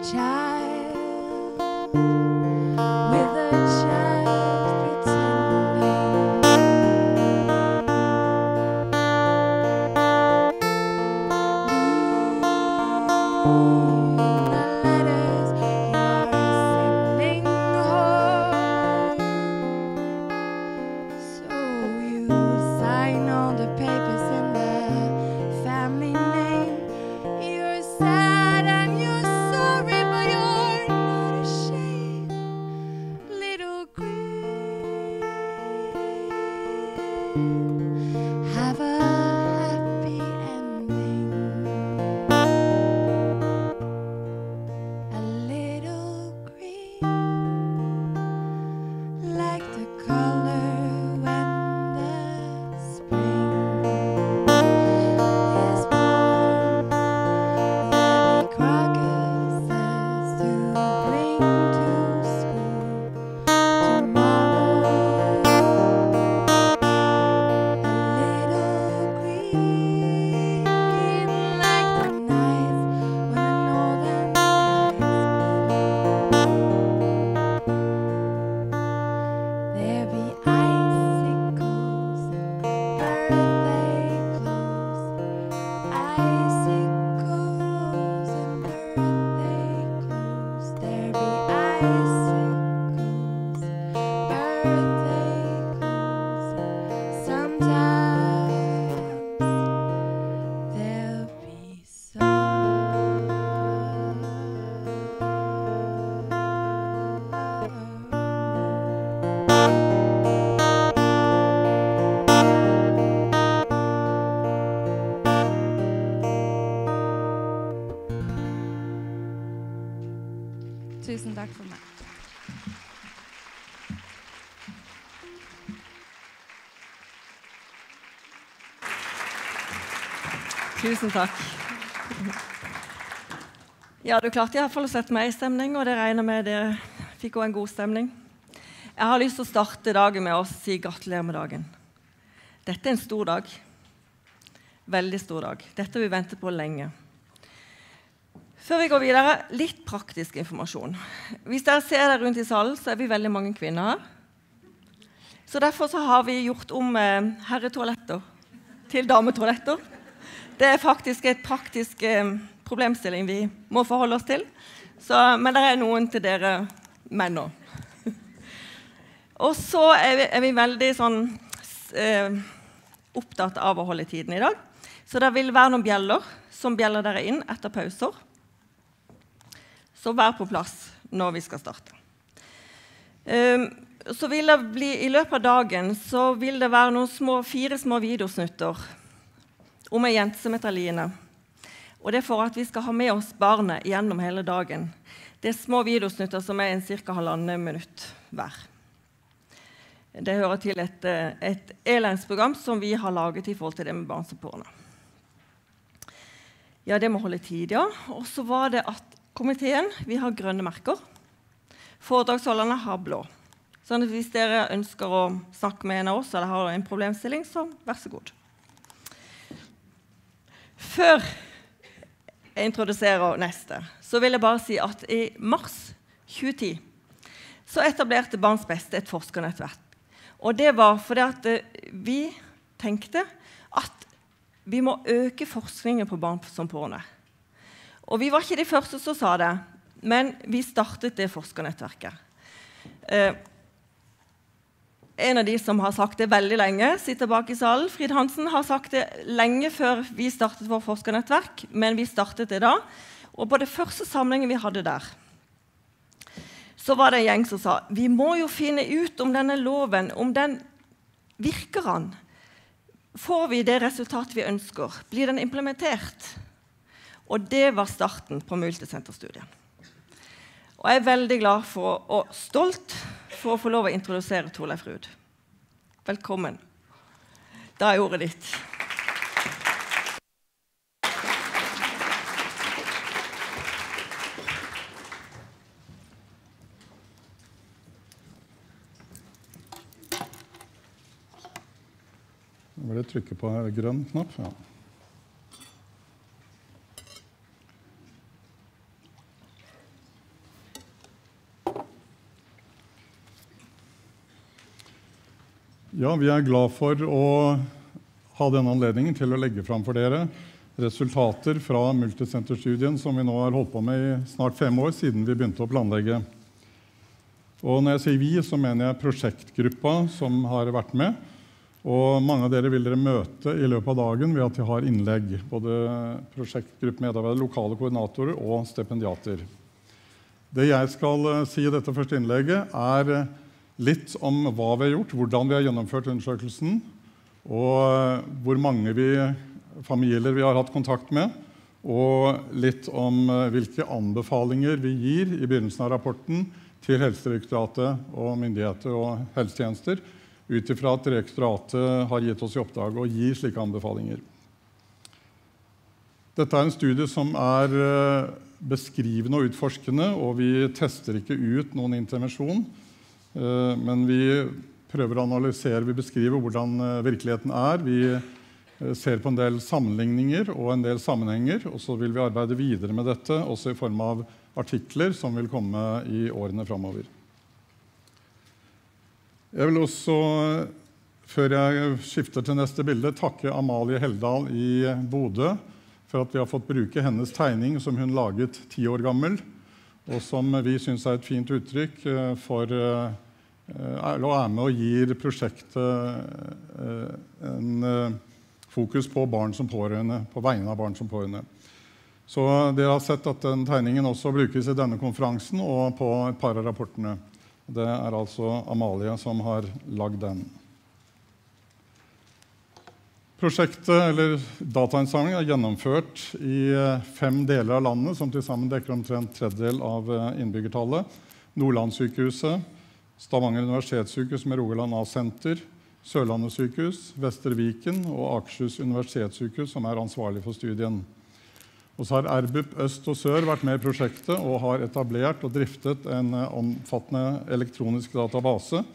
child. Tusen takk. Ja, du klarte iallfall å sette meg i stemning, og det regner med dere fikk også en god stemning. Jeg har lyst til å starte dagen med å si gratulerer med dagen. Dette er en stor dag. Veldig stor dag. Dette har vi ventet på lenge. Før vi går videre, litt praktisk informasjon. Hvis dere ser dere rundt i salen, så er vi veldig mange kvinner her. Så Derfor så har vi gjort om eh, herretoaletter til dametoaletter. Det er faktisk et praktisk eh, problemstilling vi må forholde oss til. Så, men det er noen til dere menn òg. Og så er vi, er vi veldig sånn eh, opptatt av å holde tiden i dag. Så det vil være noen bjeller som bjeller dere inn etter pauser. Så vær på plass når vi skal starte. Eh, så vil det bli, I løpet av dagen så vil det være noen små, fire små videosnutter om ei jente som heter Line. Og det er for at vi skal ha med oss barnet gjennom hele dagen. Det er små videosnutter som er en ca. halvannet minutt hver. Det hører til et, eh, et e-læringsprogram som vi har laget i forhold til det med barn som pårørende. Ja, det må holde tid, ja. Og så var det at komiteen vi har grønne merker. Foredragsholderne har blå. Sånn at hvis dere ønsker å snakke med en av oss eller har en problemstilling, så vær så god. Før jeg introduserer neste, så vil jeg bare si at i mars 2010 så etablerte Barns Beste et forskernettverk. Og det var fordi at eh, vi tenkte at vi må øke forskningen på barn som pårørende. Og vi var ikke de første som sa det, men vi startet det forskernettverket. En av de som har sagt det veldig lenge, sitter bak i salen. Frid Hansen har sagt det lenge før vi startet vårt forskernettverk, men vi startet det da. Og på det første samlingen vi hadde der, så var det en gjeng som sa vi må jo finne ut om denne loven, om den virker han. Får vi det resultatet vi ønsker? Blir den implementert? Og det var starten på multisenterstudien. Og jeg er veldig glad for, og stolt for å få lov å introdusere Torleif Ruud. Velkommen. Da er ordet ditt. Da må trykke på grønn knapp. Ja. Ja, vi er glad for å ha denne anledningen til å legge fram for dere resultater fra multisenterstudien som vi nå har holdt på med i snart fem år siden vi begynte å planlegge. Og når jeg sier vi, så mener jeg prosjektgruppa som har vært med. Og mange av dere vil dere møte i løpet av dagen ved at de har innlegg. Både prosjektgruppemedarbeidere, lokale koordinatorer og stipendiater. Det jeg skal eh, si i dette første innlegget, er litt om hva vi har gjort, hvordan vi har gjennomført undersøkelsen, Og eh, hvor mange vi, familier vi har hatt kontakt med. Og litt om eh, hvilke anbefalinger vi gir i begynnelsen av rapporten til Helsedirektoratet og myndigheter og helsetjenester, ut ifra at direktoratet har gitt oss i oppdrag å gi slike anbefalinger. Dette er en studie som er eh, beskrivende og utforskende, og vi tester ikke ut noen intervensjon. Eh, Men vi prøver å analysere, vi beskriver hvordan eh, virkeligheten er. Vi eh, ser på en del sammenligninger og en del sammenhenger. Og så vil vi arbeide videre med dette, også i form av artikler som vil komme i årene framover. Jeg vil også, før jeg skifter til neste bilde, takke Amalie Heldal i Bodø for at vi har fått bruke hennes tegning som hun laget ti år gammel, og som vi syns er et fint uttrykk eh, for å er med og gir prosjektet eh, en eh, fokus på barn som pårørende, på vegne av barn som pårørende. Så dere har sett at den tegningen også brukes i denne konferansen og på et par av rapportene. Det er altså Amalie som har lagd den. Prosjektet, eller Datainnsamlingen er gjennomført i eh, fem deler av landet, som til sammen dekker omtrent en tredjedel av eh, innbyggertallet. Nordlandssykehuset, Stavanger universitetssykehus med Rogaland A-senter, Sørlandet sykehus, Vestre og Akershus universitetssykehus, som er ansvarlig for studien. Og så har RBUP øst og sør vært med i prosjektet og har etablert og driftet en eh, omfattende elektronisk database.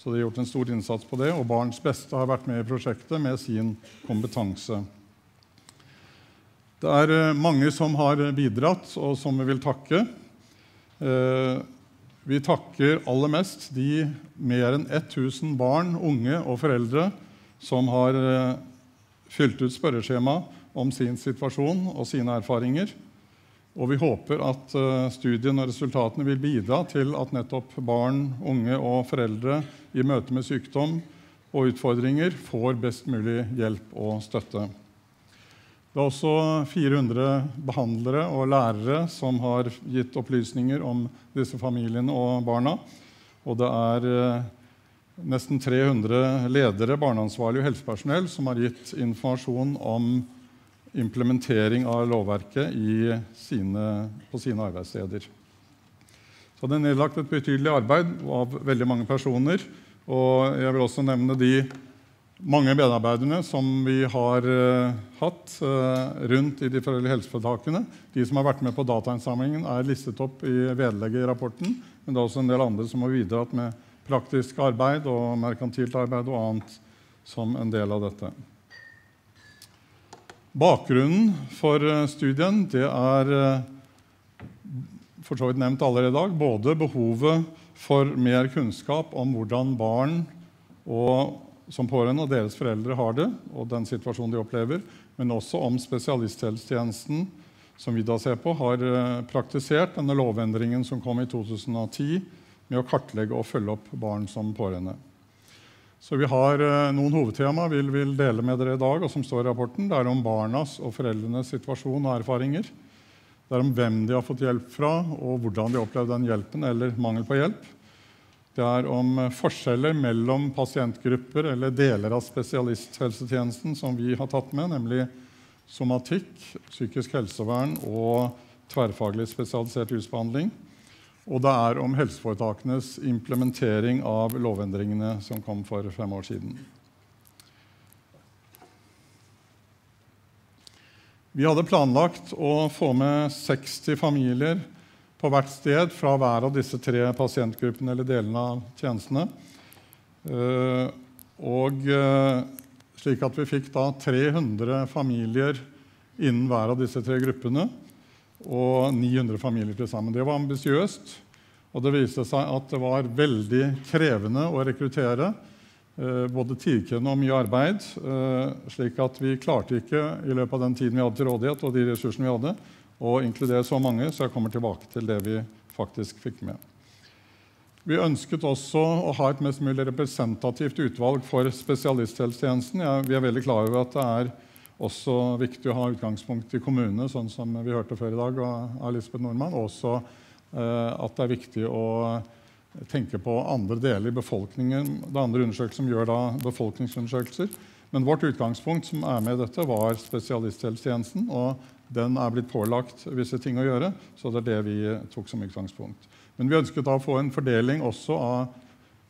Så de har gjort en stor innsats på det, og Barns Beste har vært med i prosjektet med sin kompetanse. Det er eh, mange som har bidratt, og som vi vil takke. Eh, Vi takker aller mest de mer enn 1000 barn, unge og foreldre som har eh, fylt ut spørreskjema om sin situasjon og sine erfaringer. Og vi håper at studien og resultatene vil bidra til at nettopp barn, unge og foreldre i møte med sykdom og utfordringer får best mulig hjelp og støtte. Det er også 400 behandlere og lærere som har gitt opplysninger om disse familiene og barna. Og det er eh, nesten 300 ledere, barneansvarlige og helsepersonell som har gitt informasjon om implementering av lovverket sine, på sine arbeidssteder. Så det er nedlagt et betydelig arbeid av veldig mange personer. Og jeg vil også nevne de mange medarbeiderne som vi har eh, hatt eh, rundt i de forskjellige helseforetakene. De som har vært med på datainnsamlingen, er listet opp i vedlegget i rapporten. Men det er også en del andre som har bidratt med praktisk arbeid og merkantilt arbeid og annet som en del av dette. Bakgrunnen for eh, studien det er for så vidt nevnt allerede i dag. Både behovet for mer kunnskap om hvordan barn og som pårørende og deres foreldre har det, og den situasjonen de opplever, men også om spesialisthelsetjenesten, som vi da ser på, har eh, praktisert denne lovendringen som kom i 2010, med å kartlegge og følge opp barn som pårørende. Så vi har eh, noen hovedtema vi vil, dele med dere i dag, og som står i rapporten. Det er om barnas og foreldrenes situasjon og erfaringer. Det er om hvem de har fått hjelp fra, og hvordan de har opplevd den hjelpen eller mangel på hjelp. Det er om forskjeller mellom pasientgrupper eller deler av spesialisthelsetjenesten som vi har tatt med, nemlig somatikk, psykisk helsevern og tverrfaglig spesialisert rusbehandling. Og det er om helseforetakenes implementering av lovendringene som kom for fem år siden. Vi hadde planlagt å få med 60 familier på hvert sted fra hver av disse tre pasientgruppene eller delene av tjenestene. Eh, og eh, slik at vi fikk da 300 familier innen hver av disse tre gruppene. Og 900 familier til sammen. Det var ambisiøst. Og det viste seg at det var veldig krevende å rekruttere. Eh, Både tidkrevende og mye arbeid. eh, Slik at vi klarte ikke i løpet av den tiden vi hadde til rådighet, og de ressursene vi hadde, å inkludere så mange, så jeg kommer tilbake til det vi faktisk fikk med. Vi ønsket også å ha et mest mulig representativt utvalg for spesialisthelsetjenesten. Ja, vi er veldig klar over at det er også viktig å ha utgangspunkt i kommunene, sånn som vi hørte før i dag av Lisbeth Nordmann. og Også eh, at det er viktig å tenke på andre deler i befolkningen. Det andre undersøkelser som gjør da befolkningsundersøkelser. Men vårt utgangspunkt som er med i dette, var spesialisthelsetjenesten. Og den er blitt pålagt visse ting å gjøre, så det er det vi tok som utgangspunkt. Men vi ønsket da å få en fordeling også av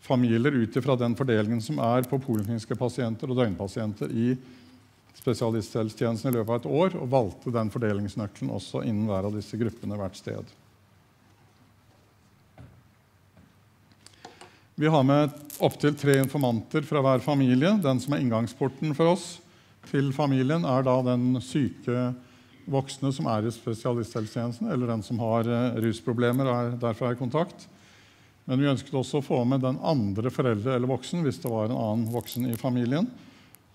familier ut ifra den fordelingen som er på polikliniske pasienter og døgnpasienter i spesialisthelsetjenesten i løpet av et år, og valgte den fordelingsnøkkelen også innen hver av disse gruppene hvert sted. Vi har med opptil tre informanter fra hver familie. Den som er inngangsporten for oss til familien, er da den syke voksne som er i spesialisthelsetjenesten, eller den som har eh, rusproblemer og er, derfor er i kontakt. Men vi ønsket også å få med den andre foreldre eller voksen hvis det var en annen voksen i familien.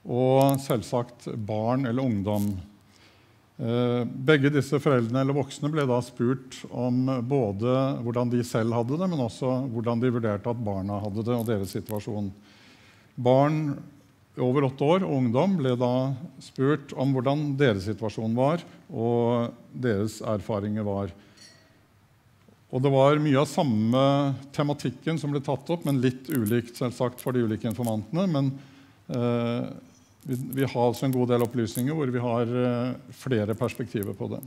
Og selvsagt barn eller ungdom. Eh, begge disse foreldrene eller voksne ble da spurt om både hvordan de selv hadde det, men også hvordan de vurderte at barna hadde det, og deres situasjon. Barn over åtte år og ungdom ble da spurt om hvordan deres situasjon var, og deres erfaringer var. Og Det var mye av samme tematikken som ble tatt opp, men litt ulikt selvsagt for de ulike informantene. Men eh, vi, vi, har altså en god del opplysninger hvor vi har eh, flere perspektiver på det.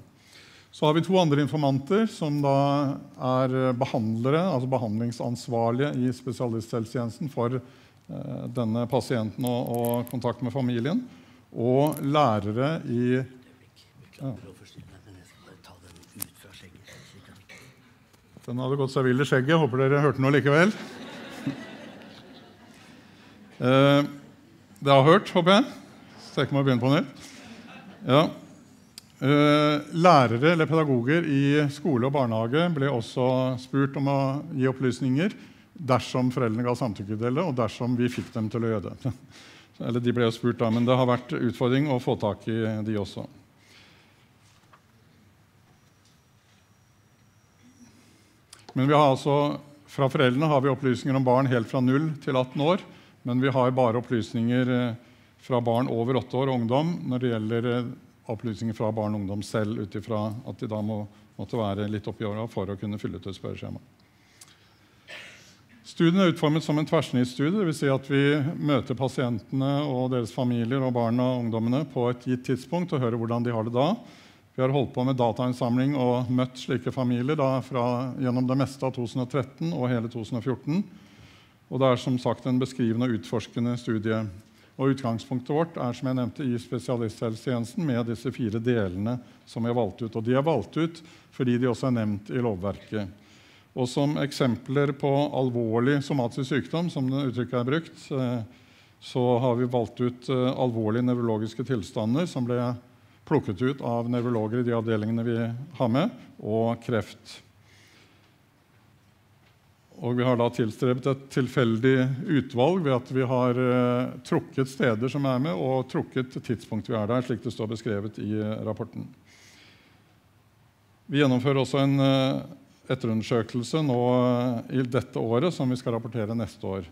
Så har vi to andre informanter som da er behandlere, altså behandlingsansvarlige i spesialisthelsetjenesten for eh, denne pasienten og, og kontakt med familien. Og lærere i ja. Den hadde gått seg vill i skjegget. Håper dere hørte noe likevel. Det har hørt, håper jeg. Så jeg må begynne på nytt. Ja. Eh, lærere eller pedagoger i skole og barnehage ble også spurt om å gi opplysninger dersom foreldrene ga samtykke til det, og dersom vi fikk dem til å gjøre det. Eller de ble jo spurt da, Men det har vært utfordring å få tak i de også. Men vi har altså, fra foreldrene har vi opplysninger om barn helt fra 0 til 18 år. Men vi har bare opplysninger eh, fra barn over åtte år og ungdom når det gjelder eh, opplysninger fra barn og ungdom selv, ut ifra at de da må, måtte være litt oppi åra for å kunne fylle ut et spørreskjema. Studien er utformet som en tverrsnittstudie, Dvs. Si at vi møter pasientene og deres familier og barna og ungdommene på et gitt tidspunkt og hører hvordan de har det da. Vi har holdt på med datainnsamling og møtt slike familier da, fra, gjennom det meste av 2013 og hele 2014. Og det er som sagt en beskrivende og utforskende studie. Og Utgangspunktet vårt er som jeg nevnte, i spesialisthelsetjenesten med disse fire delene som vi har valgt ut. Og de er valgt ut fordi de også er nevnt i lovverket. Og Som eksempler på alvorlig somatisk sykdom, som det uttrykket er brukt, eh, så har vi valgt ut eh, alvorlige nevrologiske tilstander som ble plukket ut av nevrologer i de avdelingene vi har med, og kreft. Og vi har da tilstrebet et tilfeldig utvalg ved at vi har uh, trukket steder som er med, og trukket tidspunkt vi er der, slik det står beskrevet i uh, rapporten. Vi gjennomfører også en uh, etterundersøkelse nå i dette året som vi skal rapportere neste år.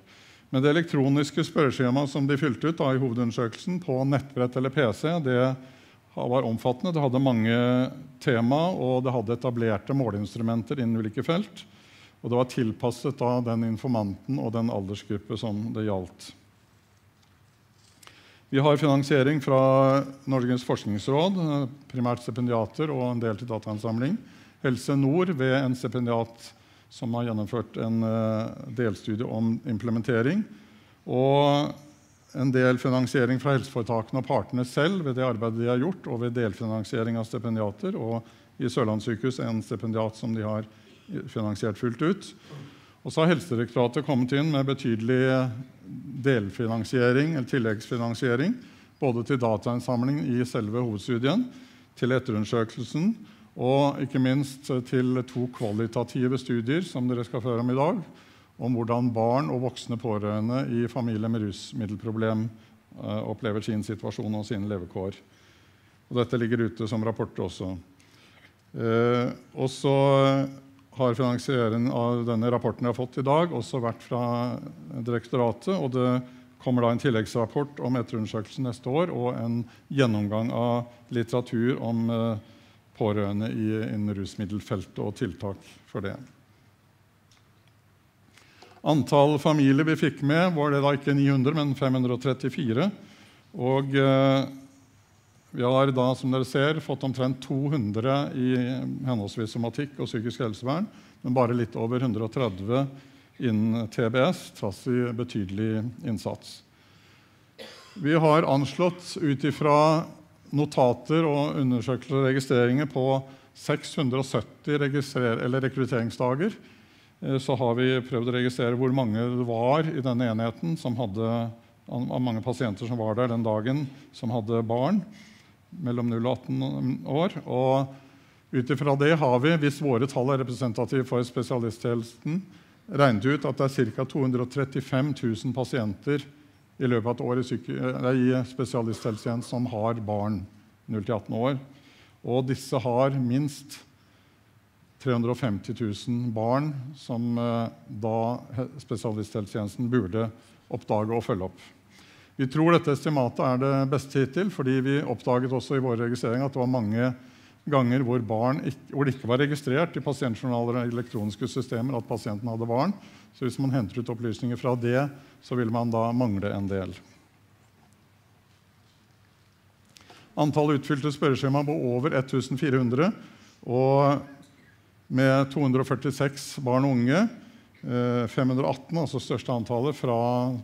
Men det elektroniske spørreskjemaet som de fylte ut da, i hovedundersøkelsen på nettbrett eller PC, det var omfattende. Det hadde mange tema, og det hadde etablerte måleinstrumenter innen ulike felt. Og det var tilpasset da den informanten og den aldersgruppe som det gjaldt. Vi har finansiering fra Norges forskningsråd, primært stipendiater og en del til datainnsamling. Helse Nord ved en stipendiat som har gjennomført en eh, delstudie om implementering. Og en del finansiering fra helseforetakene og partene selv ved det arbeidet de har gjort, og ved delfinansiering av stipendiater, og i Sørlandssykehus en stipendiat som de har finansiert fullt ut. Og så har Helsedirektoratet kommet inn med betydelig delfinansiering eller tilleggsfinansiering, både til datainnsamling i selve hovedstudien, til etterundersøkelsen og ikke minst til to kvalitative studier som dere skal føre om i dag, om hvordan barn og voksne pårørende i familier med rusmiddelproblem uh, opplever sin situasjon og sine levekår. Og dette ligger ute som rapporter også. Eh, og så har finansiering av denne rapporten jeg har fått i dag, også vært fra direktoratet. og det kommer da en tilleggsrapport om etterundersøkelsen neste år og en gjennomgang av litteratur om uh, pårørende innen rusmiddelfeltet og tiltak for det. Antall familier vi fikk med, var det da ikke 900, men 534. Og eh, vi har da, som dere ser, fått omtrent 200 i henholdsvis somatikk og psykisk helsevern, men bare litt over 130 innen TBS, trass i betydelig innsats. Vi har anslått ut ifra notater og undersøkelser og registreringer på 670 rekrutteringsdager. Eh, Så har vi prøvd å registrere hvor mange det var i denne enheten som hadde, av mange pasienter som var der den dagen, som hadde barn mellom 0 og 18 år. Og ut ifra det har vi, hvis våre tall er representative for spesialisttjenesten, regnet ut at det er ca. 235 000 pasienter i løpet av et år i, syke, spesialisthelsetjenesten som har barn 0-18 år. Og disse har minst 350 000 barn som eh, da spesialisthelsetjenesten burde oppdage og følge opp. Vi tror dette estimatet er det beste hittil, fordi vi oppdaget også i vår registrering at det var mange ganger hvor, ikke, hvor det ikke var registrert i pasientjournaler og elektroniske systemer at pasienten hadde barn. Så hvis man henter ut opplysninger fra det, så vil man da mangle en del. Antall utfylte spørreskjema var over 1400. Og med 246 barn og unge, 518, altså største antallet, fra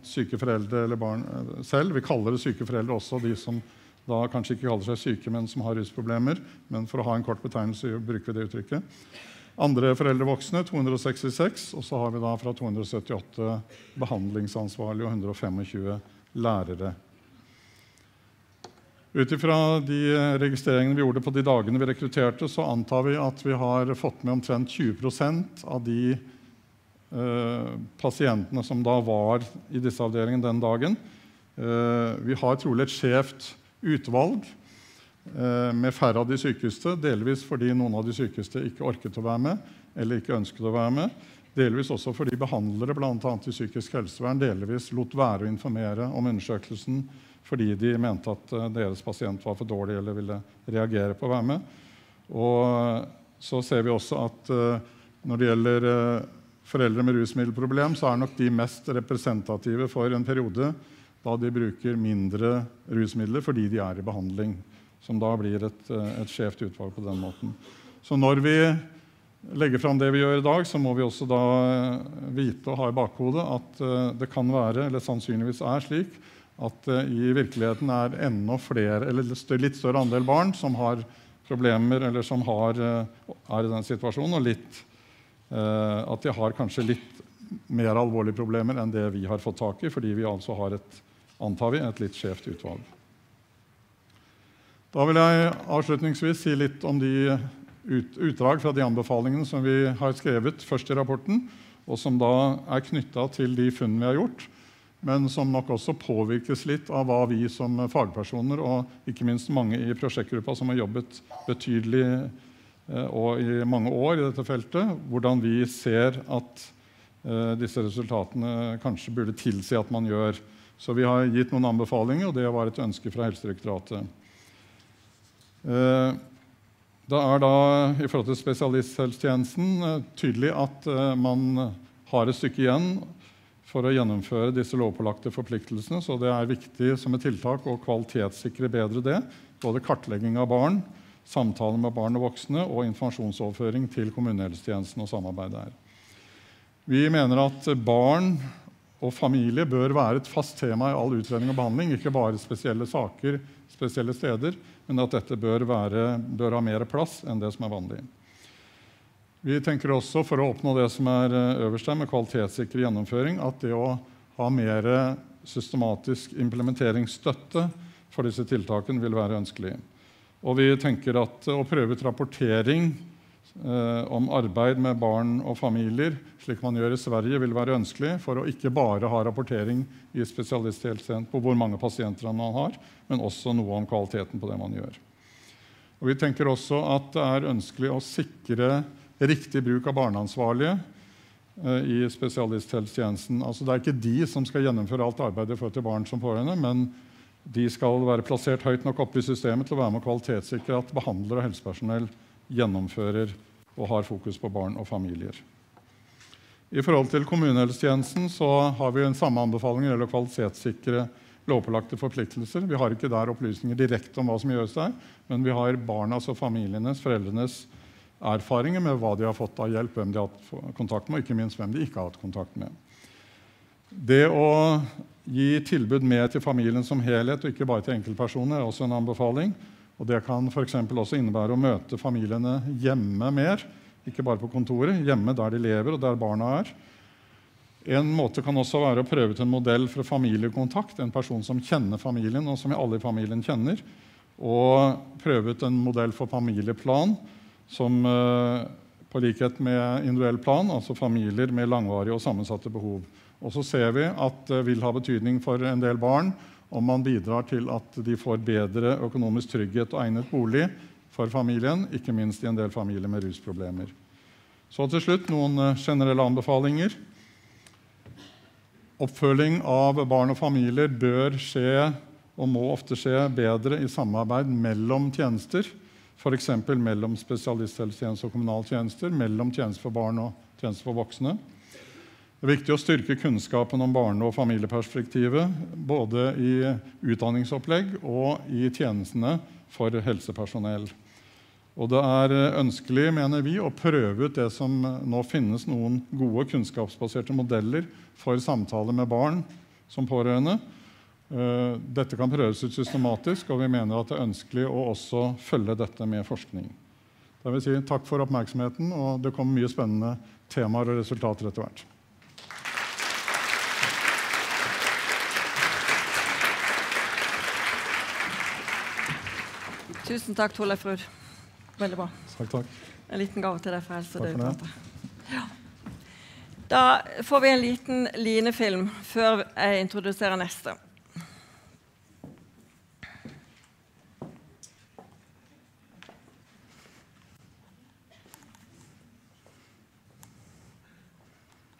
syke foreldre eller barn eh, selv. Vi kaller det syke foreldre også de som da kanskje ikke kaller seg syke, men som har rusproblemer. Men for å ha en kort betegnelse bruker vi det uttrykket. Andre foreldre voksne 266, og så har vi da fra 278 behandlingsansvarlige og 125 lærere. Ut ifra de registreringene vi gjorde på de dagene vi rekrutterte, så antar vi at vi har fått med omtrent 20% av de eh, pasientene som da var i disse avdelingene den dagen. Eh, vi har trolig et skjevt utvalg eh, med færre av de sykeste, delvis fordi noen av de sykeste ikke orket å være med, eller ikke ønsket å være med. Delvis også fordi behandlere bl.a. i psykisk helsevern delvis lot være å informere om undersøkelsen fordi de mente at eh, deres pasient var for dårlig eller ville reagere på å være med. Og så ser vi også at eh, når det gjelder eh, foreldre med rusmiddelproblem, så er nok de mest representative for en periode da de bruker mindre rusmidler fordi de er i behandling. Som da blir et, eh, et skjevt utvalg på den måten. Så når vi legger fram det vi gjør i dag, så må vi også da eh, vite og ha i bakhodet at eh, det kan være, eller sannsynligvis er slik, at det i virkeligheten er enda flere, eller litt større andel barn som har problemer, eller som har, er i den situasjonen, og litt, at de har kanskje litt mer alvorlige problemer enn det vi har fått tak i, fordi vi altså har et, antar vi, et litt skjevt utvalg. Da vil jeg avslutningsvis si litt om de ut, utdrag fra de anbefalingene som vi har skrevet først i rapporten, og som da er knytta til de funn vi har gjort, men som nok også påvirkes litt av hva vi som fagpersoner og ikke minst mange i prosjektgruppa som har jobbet betydelig eh, og i mange år i dette feltet, hvordan vi ser at eh, disse resultatene kanskje burde tilsi at man gjør. Så vi har gitt noen anbefalinger, og det var et ønske fra Helsedirektoratet. Eh, Det er da i forhold til spesialisthelsetjenesten eh, tydelig at eh, man har et stykke igjen for å gjennomføre disse lovpålagte forpliktelsene. Så det er viktig som et tiltak å kvalitetssikre bedre det. Både kartlegging av barn, samtaler med barn og voksne og informasjonsoverføring til kommunehelsetjenesten og samarbeid der. Vi mener at barn og familie bør være et fast tema i all utredning og behandling, ikke bare spesielle saker, spesielle steder, men at dette bør, være, bør ha mer plass enn det som er vanlig. Vi tenker også, for å oppnå det som er eh, øverst her, med kvalitetssikker gjennomføring, at det å ha mer systematisk implementeringsstøtte for disse tiltakene vil være ønskelig. Og vi tenker at å prøve ut rapportering eh, om arbeid med barn og familier, slik man gjør i Sverige, vil være ønskelig for å ikke bare ha rapportering i spesialisthelsetjenesten på hvor mange pasienter man har, men også noe om kvaliteten på det man gjør. Og vi tenker også at det er ønskelig å sikre riktig bruk av barneansvarlige eh, i spesialisthelsetjenesten. Altså, det er ikke de som skal gjennomføre alt arbeidet for til barn som pårørende, men de skal være plassert høyt nok oppe i systemet til å være med å kvalitetssikre at behandlere og helsepersonell gjennomfører og har fokus på barn og familier. I forhold til kommunehelsetjenesten så har vi en samme anbefaling når gjelder å kvalitetssikre lovpålagte forpliktelser. Vi har ikke der opplysninger direkte om hva som gjøres der, men vi har barnas og familienes, foreldrenes erfaringer med hva de har fått av hjelp, hvem de har hatt kontakt med, og ikke minst hvem de ikke har hatt kontakt med. Det å gi tilbud med til familien som helhet, og ikke bare til enkeltpersoner, er også en anbefaling. Og Det kan for også innebære å møte familiene hjemme mer, ikke bare på kontoret. Hjemme der de lever, og der barna er. En måte kan også være å prøve ut en modell for familiekontakt. En person som kjenner familien, og som alle i familien kjenner. Og prøve ut en modell for familieplan som eh, på likhet med individuell plan, altså familier med langvarige og sammensatte behov. Og så ser vi at det vil ha betydning for en del barn om man bidrar til at de får bedre økonomisk trygghet og egnet bolig for familien, ikke minst i en del familier med rusproblemer. Så til slutt noen eh, generelle anbefalinger. Oppfølging av barn og familier bør skje og må ofte skje bedre i samarbeid mellom tjenester. F.eks. mellom spesialisthelsetjeneste og kommunaltjenester, mellom tjenester for barn og tjenester for voksne. Det er viktig å styrke kunnskapen om barne- og familieperspektivet, både i utdanningsopplegg og i tjenestene for helsepersonell. Og det er ønskelig, mener vi, å prøve ut det som nå finnes noen gode kunnskapsbaserte modeller for samtale med barn som pårørende. Eh, Dette kan prøves ut systematisk, og vi mener at det er ønskelig å også følge dette med forskning. Det vil si, takk for oppmerksomheten, og det kommer mye spennende temaer og resultater etter hvert. Tusen takk, Torleif Ruud. Veldig bra. Takk, takk. En liten gave til deg fra. Helsedirektoratet. Ja. Da får vi en liten Line-film før jeg introduserer neste.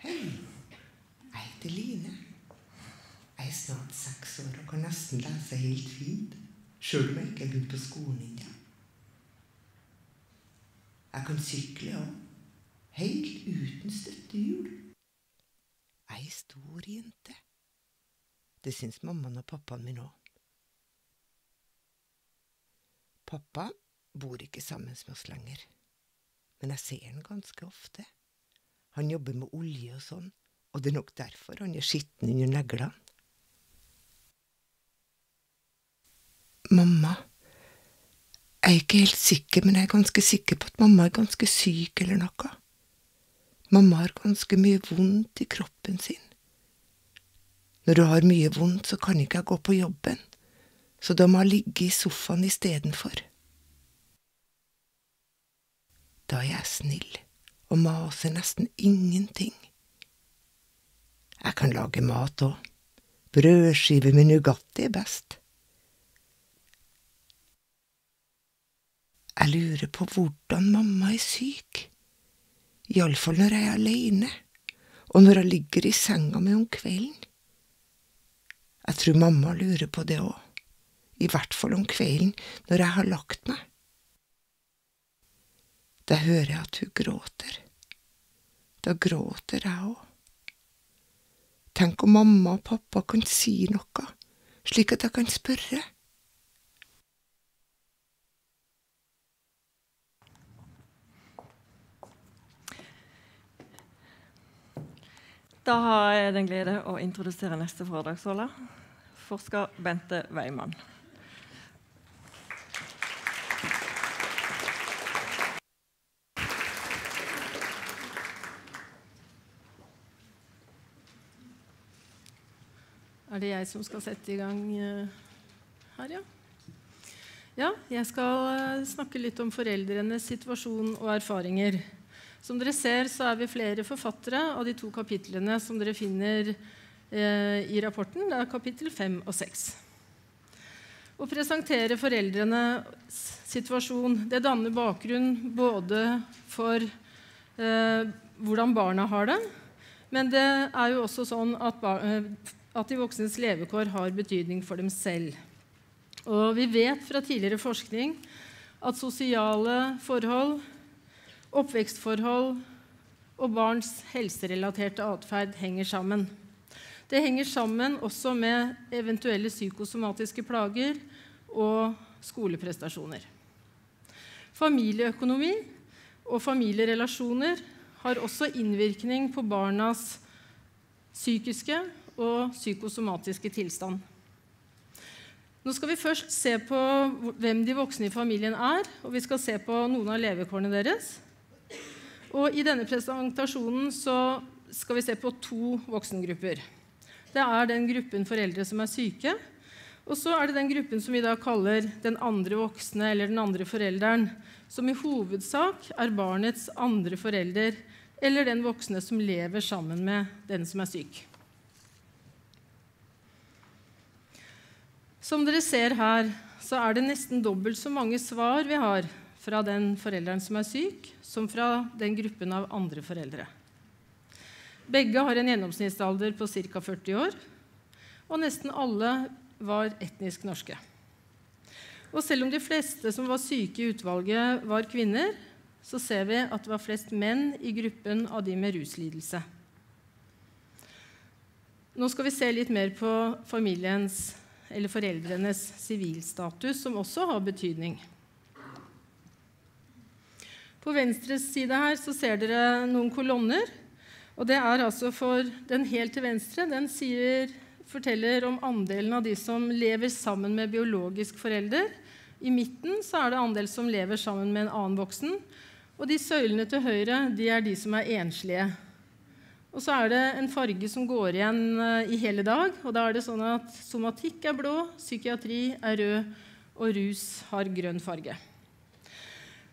Jeg heter Line. Jeg er snart seks år og kan nesten lese helt fint, sjøl om jeg ikke har begynt på skolen ennå. Jeg kan sykle òg, helt uten støttehjul. Ei stor jente. Det syns mammaen og pappaen min òg. Pappa bor ikke sammen med oss lenger, men jeg ser han ganske ofte. Han jobber med olje og sånn, og det er nok derfor han er skitten under neglene. Mamma Jeg er ikke helt sikker, men jeg er ganske sikker på at mamma er ganske syk eller noe. Mamma har ganske mye vondt i kroppen sin. Når du har mye vondt, så kan ikke jeg gå på jobben, så da må jeg ligge i sofaen istedenfor. Da er jeg snill og maser nesten ingenting. Jeg kan lage mat òg. Brødskiver med Nugatti er best. Jeg lurer på hvordan mamma er syk. Iallfall når jeg er aleine, og når jeg ligger i senga mi om kvelden. Jeg tror mamma lurer på det òg, i hvert fall om kvelden når jeg har lagt meg. Da hører jeg at hun gråter. Da gråter jeg òg. Tenk om mamma og pappa kan si noe, slik at jeg kan spørre. Da har jeg den glede å introdusere neste foredragsholder, forsker Bente Weimann. Er det jeg som skal sette i gang eh, her, ja? Ja, jeg skal eh, snakke litt om foreldrenes situasjon og erfaringer. Som dere ser, så er vi flere forfattere av de to kapitlene som dere finner eh, i rapporten. Det er kapittel 5 og 6. Å presentere foreldrenes situasjon det danner bakgrunn både for eh, hvordan barna har det, men det er jo også sånn at, eh, at de voksnes levekår har betydning for dem selv. Og vi vet fra tidligere forskning at sosiale forhold, oppvekstforhold og barns helserelaterte atferd henger sammen. Det henger sammen også med eventuelle psykosomatiske plager og skoleprestasjoner. Familieøkonomi og familierelasjoner har også innvirkning på barnas psykiske og psykosomatiske tilstand. Nå skal vi først se på hvem de voksne i familien er, og vi skal se på noen av levekårene deres. Og I denne presentasjonen så skal vi se på to voksengrupper. Det er den gruppen foreldre som er syke, og så er det den gruppen som vi da kaller den andre voksne eller den andre forelderen, som i hovedsak er barnets andre forelder eller den voksne som lever sammen med den som er syk. Som dere ser her, så er det nesten dobbelt så mange svar vi har fra den forelderen som er syk, som fra den gruppen av andre foreldre. Begge har en gjennomsnittsalder på ca. 40 år, og nesten alle var etnisk norske. Og selv om de fleste som var syke i utvalget, var kvinner, så ser vi at det var flest menn i gruppen av de med ruslidelse. Nå skal vi se litt mer på familiens eller foreldrenes sivilstatus, som også har betydning. På venstre side her så ser dere noen kolonner. og det er altså for Den helt til venstre den sier, forteller om andelen av de som lever sammen med biologisk forelder. I midten så er det andel som lever sammen med en annen voksen. Og de søylene til høyre de er de som er enslige. Og så er det en farge som går igjen eh, i hele dag. og da er det sånn at Somatikk er blå, psykiatri er rød, og rus har grønn farge.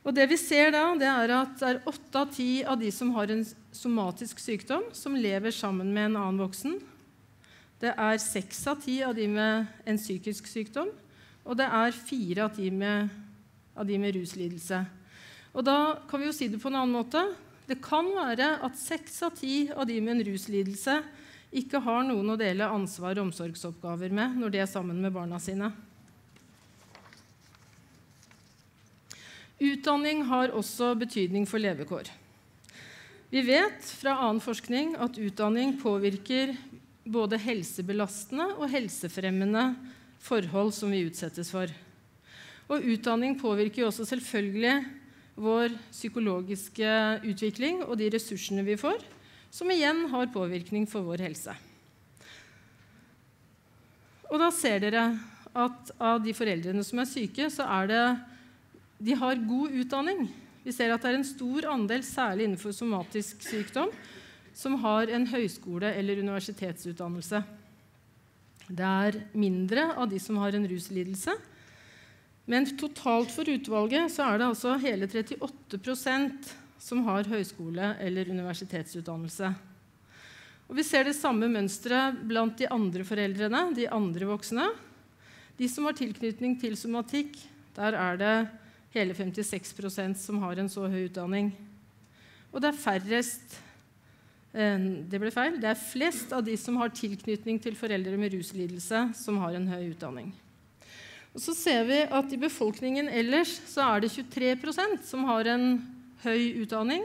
Og det vi ser da, det er at det er åtte av ti av de som har en somatisk sykdom, som lever sammen med en annen voksen. Det er seks av ti av de med en psykisk sykdom, og det er fire av de med, av de med ruslidelse. Og da kan vi jo si det på en annen måte. Det kan være at seks av ti av de med en ruslidelse ikke har noen å dele ansvar og omsorgsoppgaver med når de er sammen med barna sine. Utdanning har også betydning for levekår. Vi vet fra annen forskning at utdanning påvirker både helsebelastende og helsefremmende forhold som vi utsettes for. Og utdanning påvirker også selvfølgelig vår psykologiske utvikling og de ressursene vi får, som igjen har påvirkning for vår helse. Og da ser dere at av de foreldrene som er syke, så er det de har god utdanning. Vi ser at det er en stor andel, særlig innenfor somatisk sykdom, som har en høyskole- eller universitetsutdannelse. Det er mindre av de som har en ruslidelse, men totalt for utvalget så er det altså hele 38% som har høyskole- eller universitetsutdannelse. Og Vi ser det samme mønsteret blant de andre foreldrene, de andre voksne. De som har tilknytning til somatikk, der er det hele 56% som har en så høy utdanning. Og det er færrest eh, Det ble feil. Det er flest av de som har tilknytning til foreldre med ruslidelse, som har en høy utdanning. Og så ser vi at i befolkningen ellers så er det 23% som har en høy utdanning,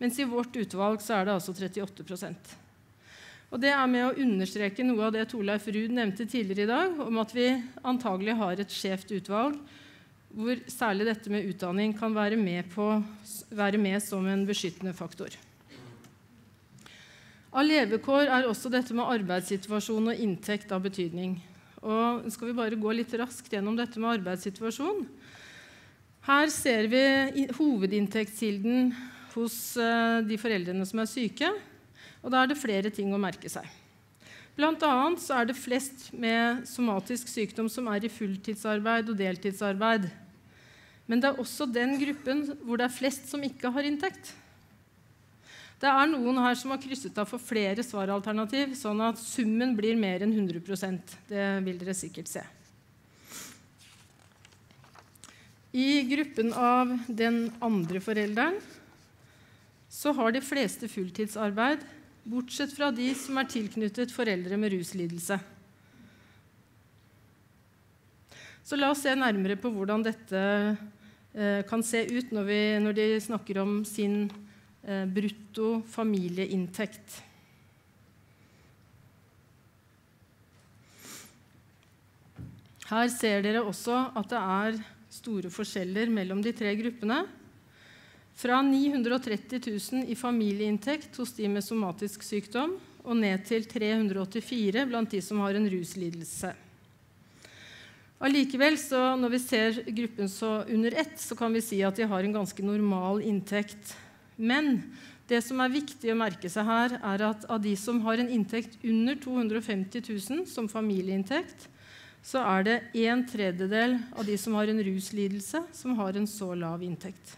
mens i vårt utvalg så er det altså 38% Og Det er med å understreke noe av det Torleif Ruud nevnte tidligere i dag, om at vi antagelig har et skjevt utvalg, hvor særlig dette med utdanning kan være med, på, være med som en beskyttende faktor. Av levekår er også dette med arbeidssituasjon og inntekt av betydning. Og skal vi bare gå litt raskt gjennom dette med arbeidssituasjon. Her ser vi hovedinntektskilden hos eh, de foreldrene som er syke. Og da er det flere ting å merke seg. Annet er det flest med somatisk sykdom som er i fulltidsarbeid og deltidsarbeid. Men det er også den gruppen hvor det er flest som ikke har inntekt. Det er noen her som har krysset av for flere svaralternativ, sånn at summen blir mer enn 100% Det vil dere sikkert se. I gruppen av den andre forelderen så har de fleste fulltidsarbeid, bortsett fra de som er tilknyttet foreldre med ruslidelse. Så la oss se nærmere på hvordan dette eh, kan se ut når, vi, når de snakker om sin eh, brutto familieinntekt. Her ser dere også at det er store forskjeller mellom de tre gruppene. Fra 930 000 i familieinntekt hos de med somatisk sykdom og ned til 384 blant de som har en ruslidelse. Allikevel, når vi ser gruppen så under ett, så kan vi si at de har en ganske normal inntekt. Men det som er viktig å merke seg her, er at av de som har en inntekt under 250 000 som familieinntekt, så er det en tredjedel av de som har en ruslidelse, som har en så lav inntekt.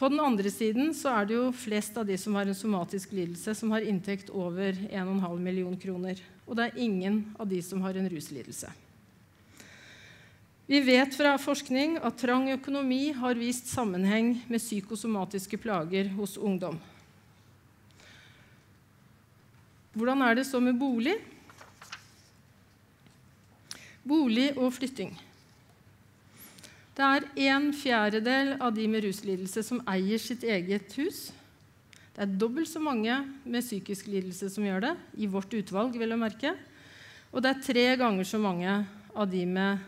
På den andre siden så er det jo flest av de som har en somatisk lidelse, som har inntekt over 1,5 million kroner. Og det er ingen av de som har en ruslidelse. Vi vet fra forskning at trang økonomi har vist sammenheng med psykosomatiske plager hos ungdom. Hvordan er det så med bolig? Bolig og flytting. Det er en fjerdedel av de med ruslidelse som eier sitt eget hus. Det er dobbelt så mange med psykisk lidelse som gjør det, i vårt utvalg. vil jeg merke. Og det er tre ganger så mange av de med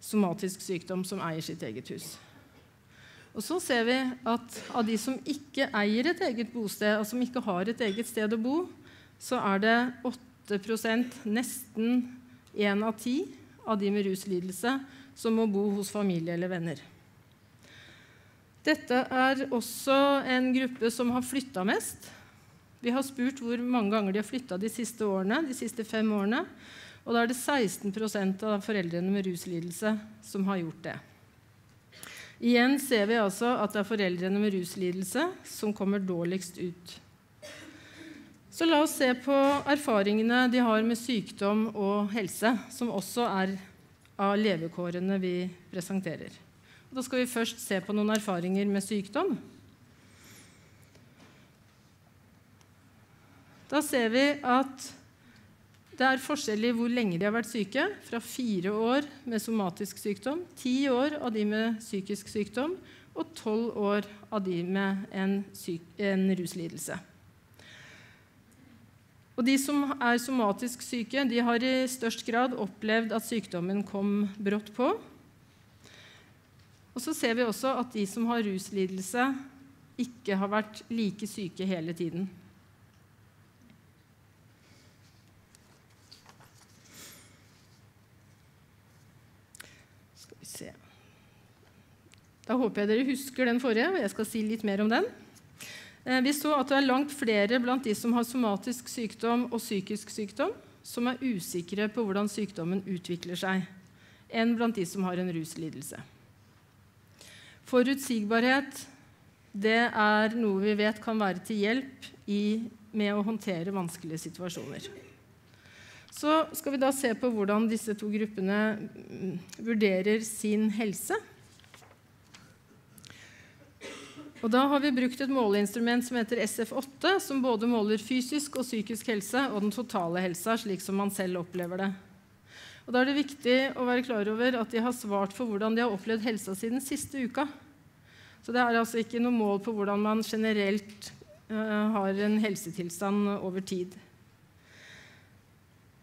somatisk sykdom som eier sitt eget hus. Og så ser vi at av de som ikke eier et eget bosted, og som ikke har et eget sted å bo, så er det 8% nesten én av ti av de med ruslidelse som må bo hos familie eller venner. Dette er også en gruppe som har flytta mest. Vi har spurt hvor mange ganger de har flytta de siste årene, de siste fem årene. Og da er det 16% av foreldrene med ruslidelse som har gjort det. Igjen ser vi altså at det er foreldrene med ruslidelse som kommer dårligst ut. Så la oss se på erfaringene de har med sykdom og helse, som også er av levekårene vi presenterer. Da skal vi først se på noen erfaringer med sykdom. Da ser vi at det er forskjell i hvor lenge de har vært syke. Fra fire år med somatisk sykdom, ti år av de med psykisk sykdom og tolv år av de med en, syk, en ruslidelse. Og De som er somatisk syke, de har i størst grad opplevd at sykdommen kom brått på. Og så ser vi også at de som har ruslidelse, ikke har vært like syke hele tiden. Skal vi se Da håper jeg dere husker den forrige, og jeg skal si litt mer om den. Eh, vi så at det er langt flere blant de som har somatisk sykdom og psykisk sykdom, som er usikre på hvordan sykdommen utvikler seg, enn blant de som har en ruslidelse. Forutsigbarhet det er noe vi vet kan være til hjelp i, med å håndtere vanskelige situasjoner. Så skal vi da se på hvordan disse to gruppene mm, vurderer sin helse. Og Da har vi brukt et måleinstrument som heter SF8, som både måler fysisk og psykisk helse og den totale helsa, slik som man selv opplever det. Og Da er det viktig å være klar over at de har svart for hvordan de har opplevd helsa si den siste uka. Så det er altså ikke noe mål på hvordan man generelt uh, har en helsetilstand over tid.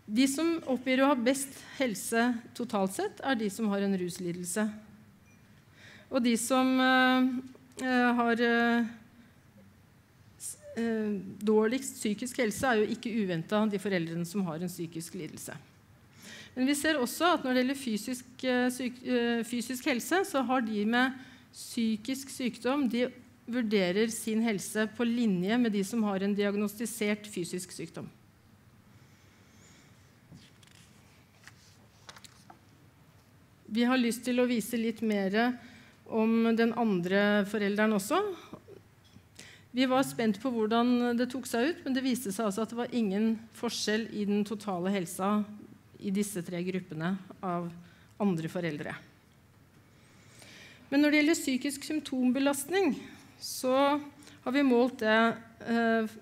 De som oppgir å ha best helse totalt sett, er de som har en ruslidelse. Og de som Eh, har eh, eh, dårligst psykisk helse, er jo ikke uventa de foreldrene som har en psykisk lidelse. Men vi ser også at når det gjelder fysisk, syk, fysisk helse, så har de med psykisk sykdom de vurderer sin helse på linje med de som har en diagnostisert fysisk sykdom. Vi har lyst til å vise litt mer om den andre forelderen også. Vi var spent på hvordan det tok seg ut, men det viste seg altså at det var ingen forskjell i den totale helsa i disse tre gruppene av andre foreldre. Men når det gjelder psykisk symptombelastning, så har vi målt det eh,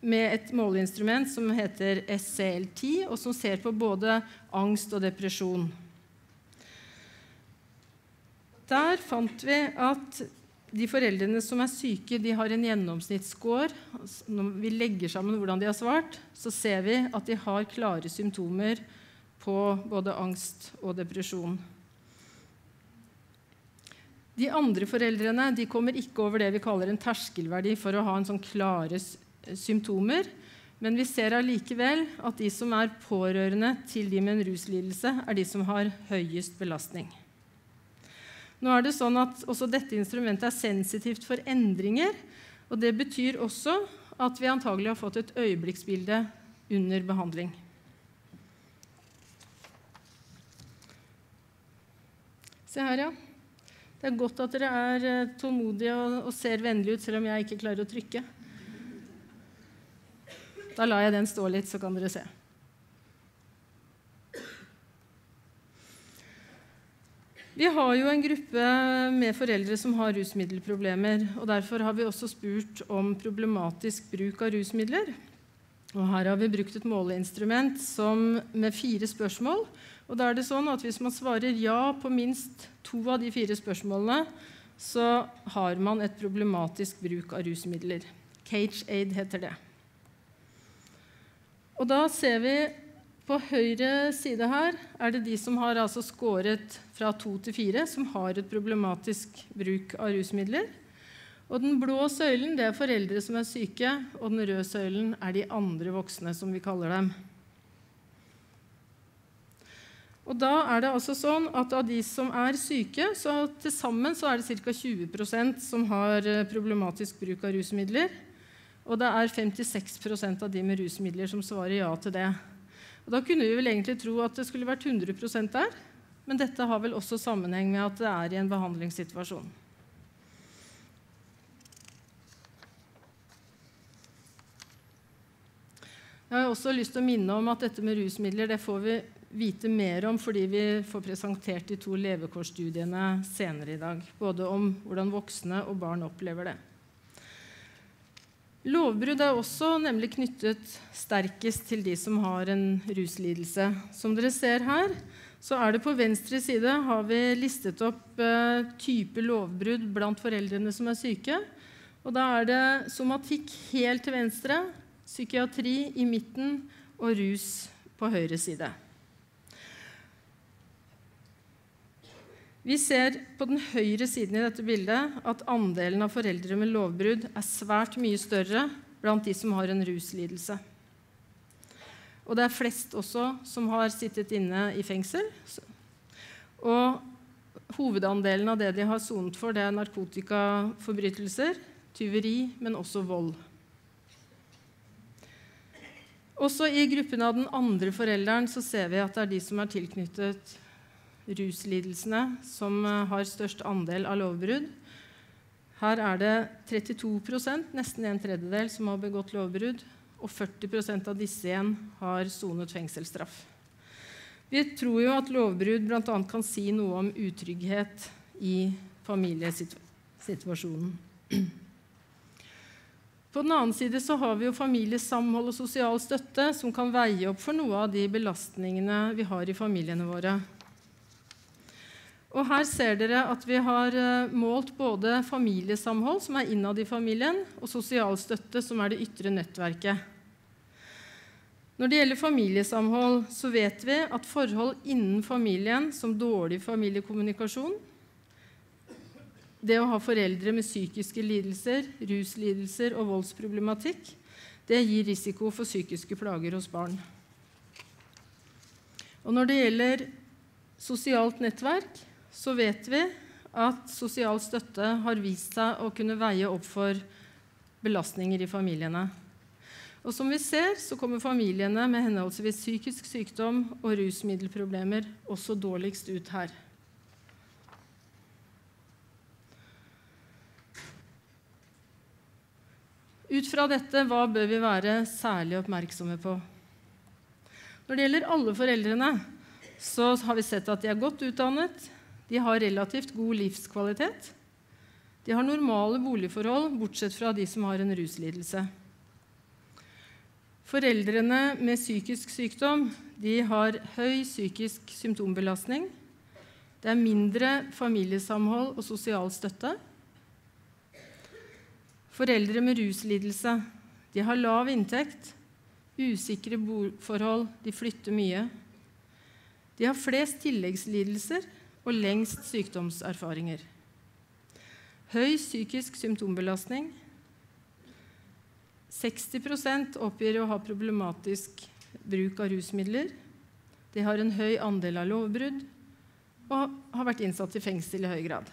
med et måleinstrument som heter SCL10, og som ser på både angst og depresjon. Der fant vi at de foreldrene som er syke, de har en gjennomsnittsscore. Altså, når vi legger sammen hvordan de har svart, så ser vi at de har klare symptomer på både angst og depresjon. De andre foreldrene de kommer ikke over det vi kaller en terskelverdi for å ha en sånn klare symptomer. Men vi ser allikevel at de som er pårørende til de med en ruslidelse, er de som har høyest belastning. Nå er det sånn at Også dette instrumentet er sensitivt for endringer. og Det betyr også at vi antagelig har fått et øyeblikksbilde under behandling. Se her, ja. Det er godt at dere er eh, tålmodige og, ser vennlige ut, selv om jeg ikke klarer å trykke. Da lar jeg den stå litt, så kan dere se. Vi har jo en gruppe med foreldre som har rusmiddelproblemer. og Derfor har vi også spurt om problematisk bruk av rusmidler. Og her har vi brukt et måleinstrument som, med fire spørsmål. Og da er det sånn at Hvis man svarer ja på minst to av de fire spørsmålene, så har man et problematisk bruk av rusmidler. Cage Aid heter det. Og da ser vi på høyre side her er det de som har altså skåret fra to til fire, som har et problematisk bruk av rusmidler. Og den blå søylen det er foreldre som er syke, og den røde søylen er de andre voksne, som vi kaller dem. Og da er det altså sånn at Av de som er syke, så til sammen så er det ca. 20% som har eh, problematisk bruk av rusmidler. Og det er 56% av de med rusmidler som svarer ja til det. Og Da kunne vi vel egentlig tro at det skulle vært 100% der, men dette har vel også sammenheng med at det er i en behandlingssituasjon. Jeg har også lyst til å minne om at dette med rusmidler det får vi vite mer om fordi vi får presentert de to levekårsstudiene senere i dag. Både om hvordan voksne og barn opplever det. Lovbrudd er også nemlig knyttet sterkest til de som har en ruslidelse. Som dere ser her, så er det på venstre side har vi listet opp eh, type lovbrudd blant foreldrene som er syke. Og da er det somatikk helt til venstre, psykiatri i midten og rus på høyre side. Vi ser på den høyre siden i dette bildet at andelen av foreldre med lovbrudd er svært mye større blant de som har en ruslidelse. Og det er flest også som har sittet inne i fengsel. Og hovedandelen av det de har sonet for, det er narkotikaforbrytelser, tyveri, men også vold. Også i gruppen av den andre forelderen så ser vi at det er de som er tilknyttet ruslidelsene som eh, har størst andel av lovbrudd. Her er det 32% nesten en tredjedel, som har begått lovbrudd. Og 40% av disse igjen har sonet fengselsstraff. Vi tror jo at lovbrudd bl.a. kan si noe om utrygghet i familiesituasjonen. På den annen side så har vi jo familiesamhold og sosial støtte som kan veie opp for noe av de belastningene vi har i familiene våre. Og Her ser dere at vi har eh, målt både familiesamhold, som er innad i familien, og sosialstøtte, som er det ytre nettverket. Når det gjelder familiesamhold, så vet vi at forhold innen familien, som dårlig familiekommunikasjon, det å ha foreldre med psykiske lidelser, ruslidelser og voldsproblematikk, det gir risiko for psykiske plager hos barn. Og når det gjelder sosialt nettverk, så vet vi at sosial støtte har vist seg å kunne veie opp for belastninger i familiene. Og som vi ser, så kommer familiene med henholdsvis psykisk sykdom og rusmiddelproblemer også dårligst ut her. Ut fra dette, hva bør vi være særlig oppmerksomme på? Når det gjelder alle foreldrene, så har vi sett at de er godt utdannet, de har relativt god livskvalitet, de har normale boligforhold, bortsett fra de som har en ruslidelse. Foreldrene med psykisk sykdom har høy psykisk symptombelastning. Det er mindre familiesamhold og sosial støtte. Foreldre med ruslidelse de har lav inntekt, usikre boforhold, de flytter mye. De har flest tilleggslidelser og lengst sykdomserfaringer. Høy psykisk symptombelastning. 60% oppgir å ha problematisk bruk av rusmidler. De har en høy andel av lovbrudd og har vært innsatt i fengsel i høy grad.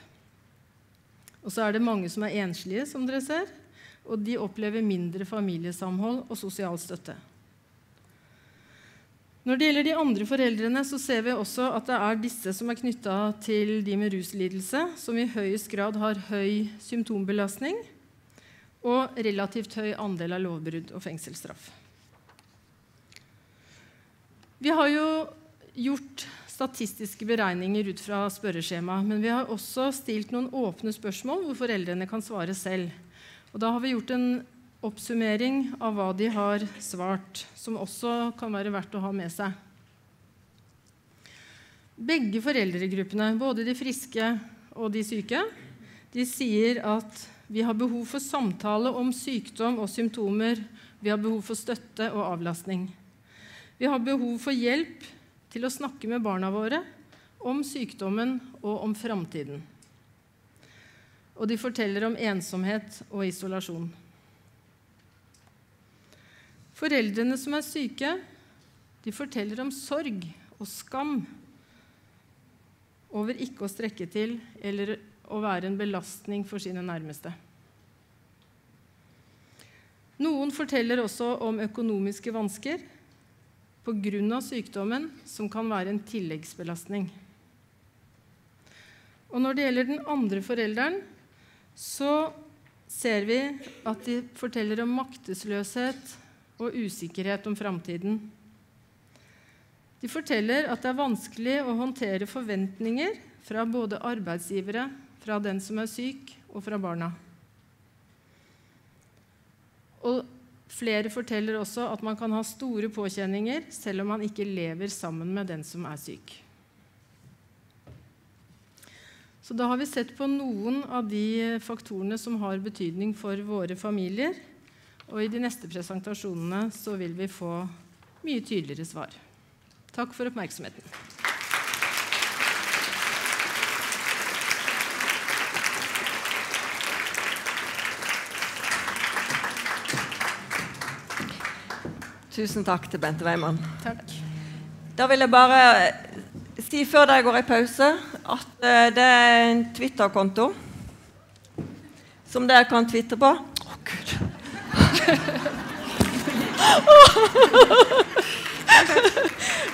Og så er det mange som er enslige, som dere ser, og de opplever mindre familiesamhold og sosial støtte. Når det gjelder de andre foreldrene, så ser vi også at det er disse som er knytta til de med ruslidelse, som i høyest grad har høy symptombelastning og relativt høy andel av lovbrudd og fengselsstraff. Vi har jo gjort statistiske beregninger ut fra spørreskjema, men vi har også stilt noen åpne spørsmål hvor foreldrene kan svare selv. Og da har vi gjort en oppsummering av hva de har svart, som også kan være verdt å ha med seg. Begge foreldregruppene, både de friske og de syke, de sier at vi har behov for samtale om sykdom og symptomer. Vi har behov for støtte og avlastning. Vi har behov for hjelp til å snakke med barna våre om sykdommen og om framtiden. Og de forteller om ensomhet og isolasjon. Foreldrene som er syke, de forteller om sorg og skam over ikke å strekke til eller å være en belastning for sine nærmeste. Noen forteller også om økonomiske vansker pga. sykdommen, som kan være en tilleggsbelastning. Og når det gjelder den andre forelderen, så ser vi at de forteller om maktesløshet og usikkerhet om framtiden. De forteller at det er vanskelig å håndtere forventninger fra både arbeidsgivere, fra den som er syk, og fra barna. Og flere forteller også at man kan ha store påkjenninger selv om man ikke lever sammen med den som er syk. Så da har vi sett på noen av de faktorene som har betydning for våre familier. Og i de neste presentasjonene så vil vi få mye tydeligere svar. Takk for oppmerksomheten. Tusen takk til Bente Weimann. Takk. Da vil jeg bare si før dere går i pause, at eh, det er en Twitter-konto som dere kan twitre på.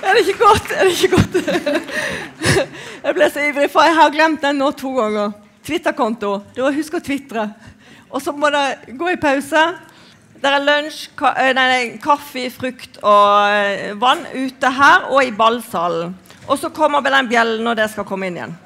Er det ikke godt? Er det ikke godt? jeg ble så ivrig, for jeg har glemt den nå to ganger. Twitter-konto. Husk å tvitre. Og så må dere gå i pause. Det er lunsj, ka eh, nei, kaffe, frukt og eh, vann ute her og i ballsalen. Og så kommer vel den bjellen når det skal komme inn igjen.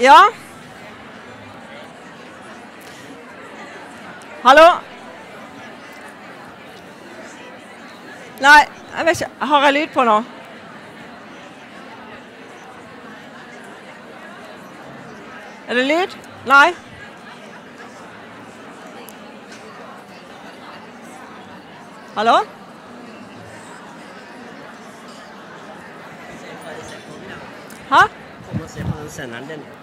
Ja? Hallo? Nei, jeg vet ikke. Har jeg lyd på nå? Er det lyd? Nei? Hallo? Hæ? Kom og se på den senderen din.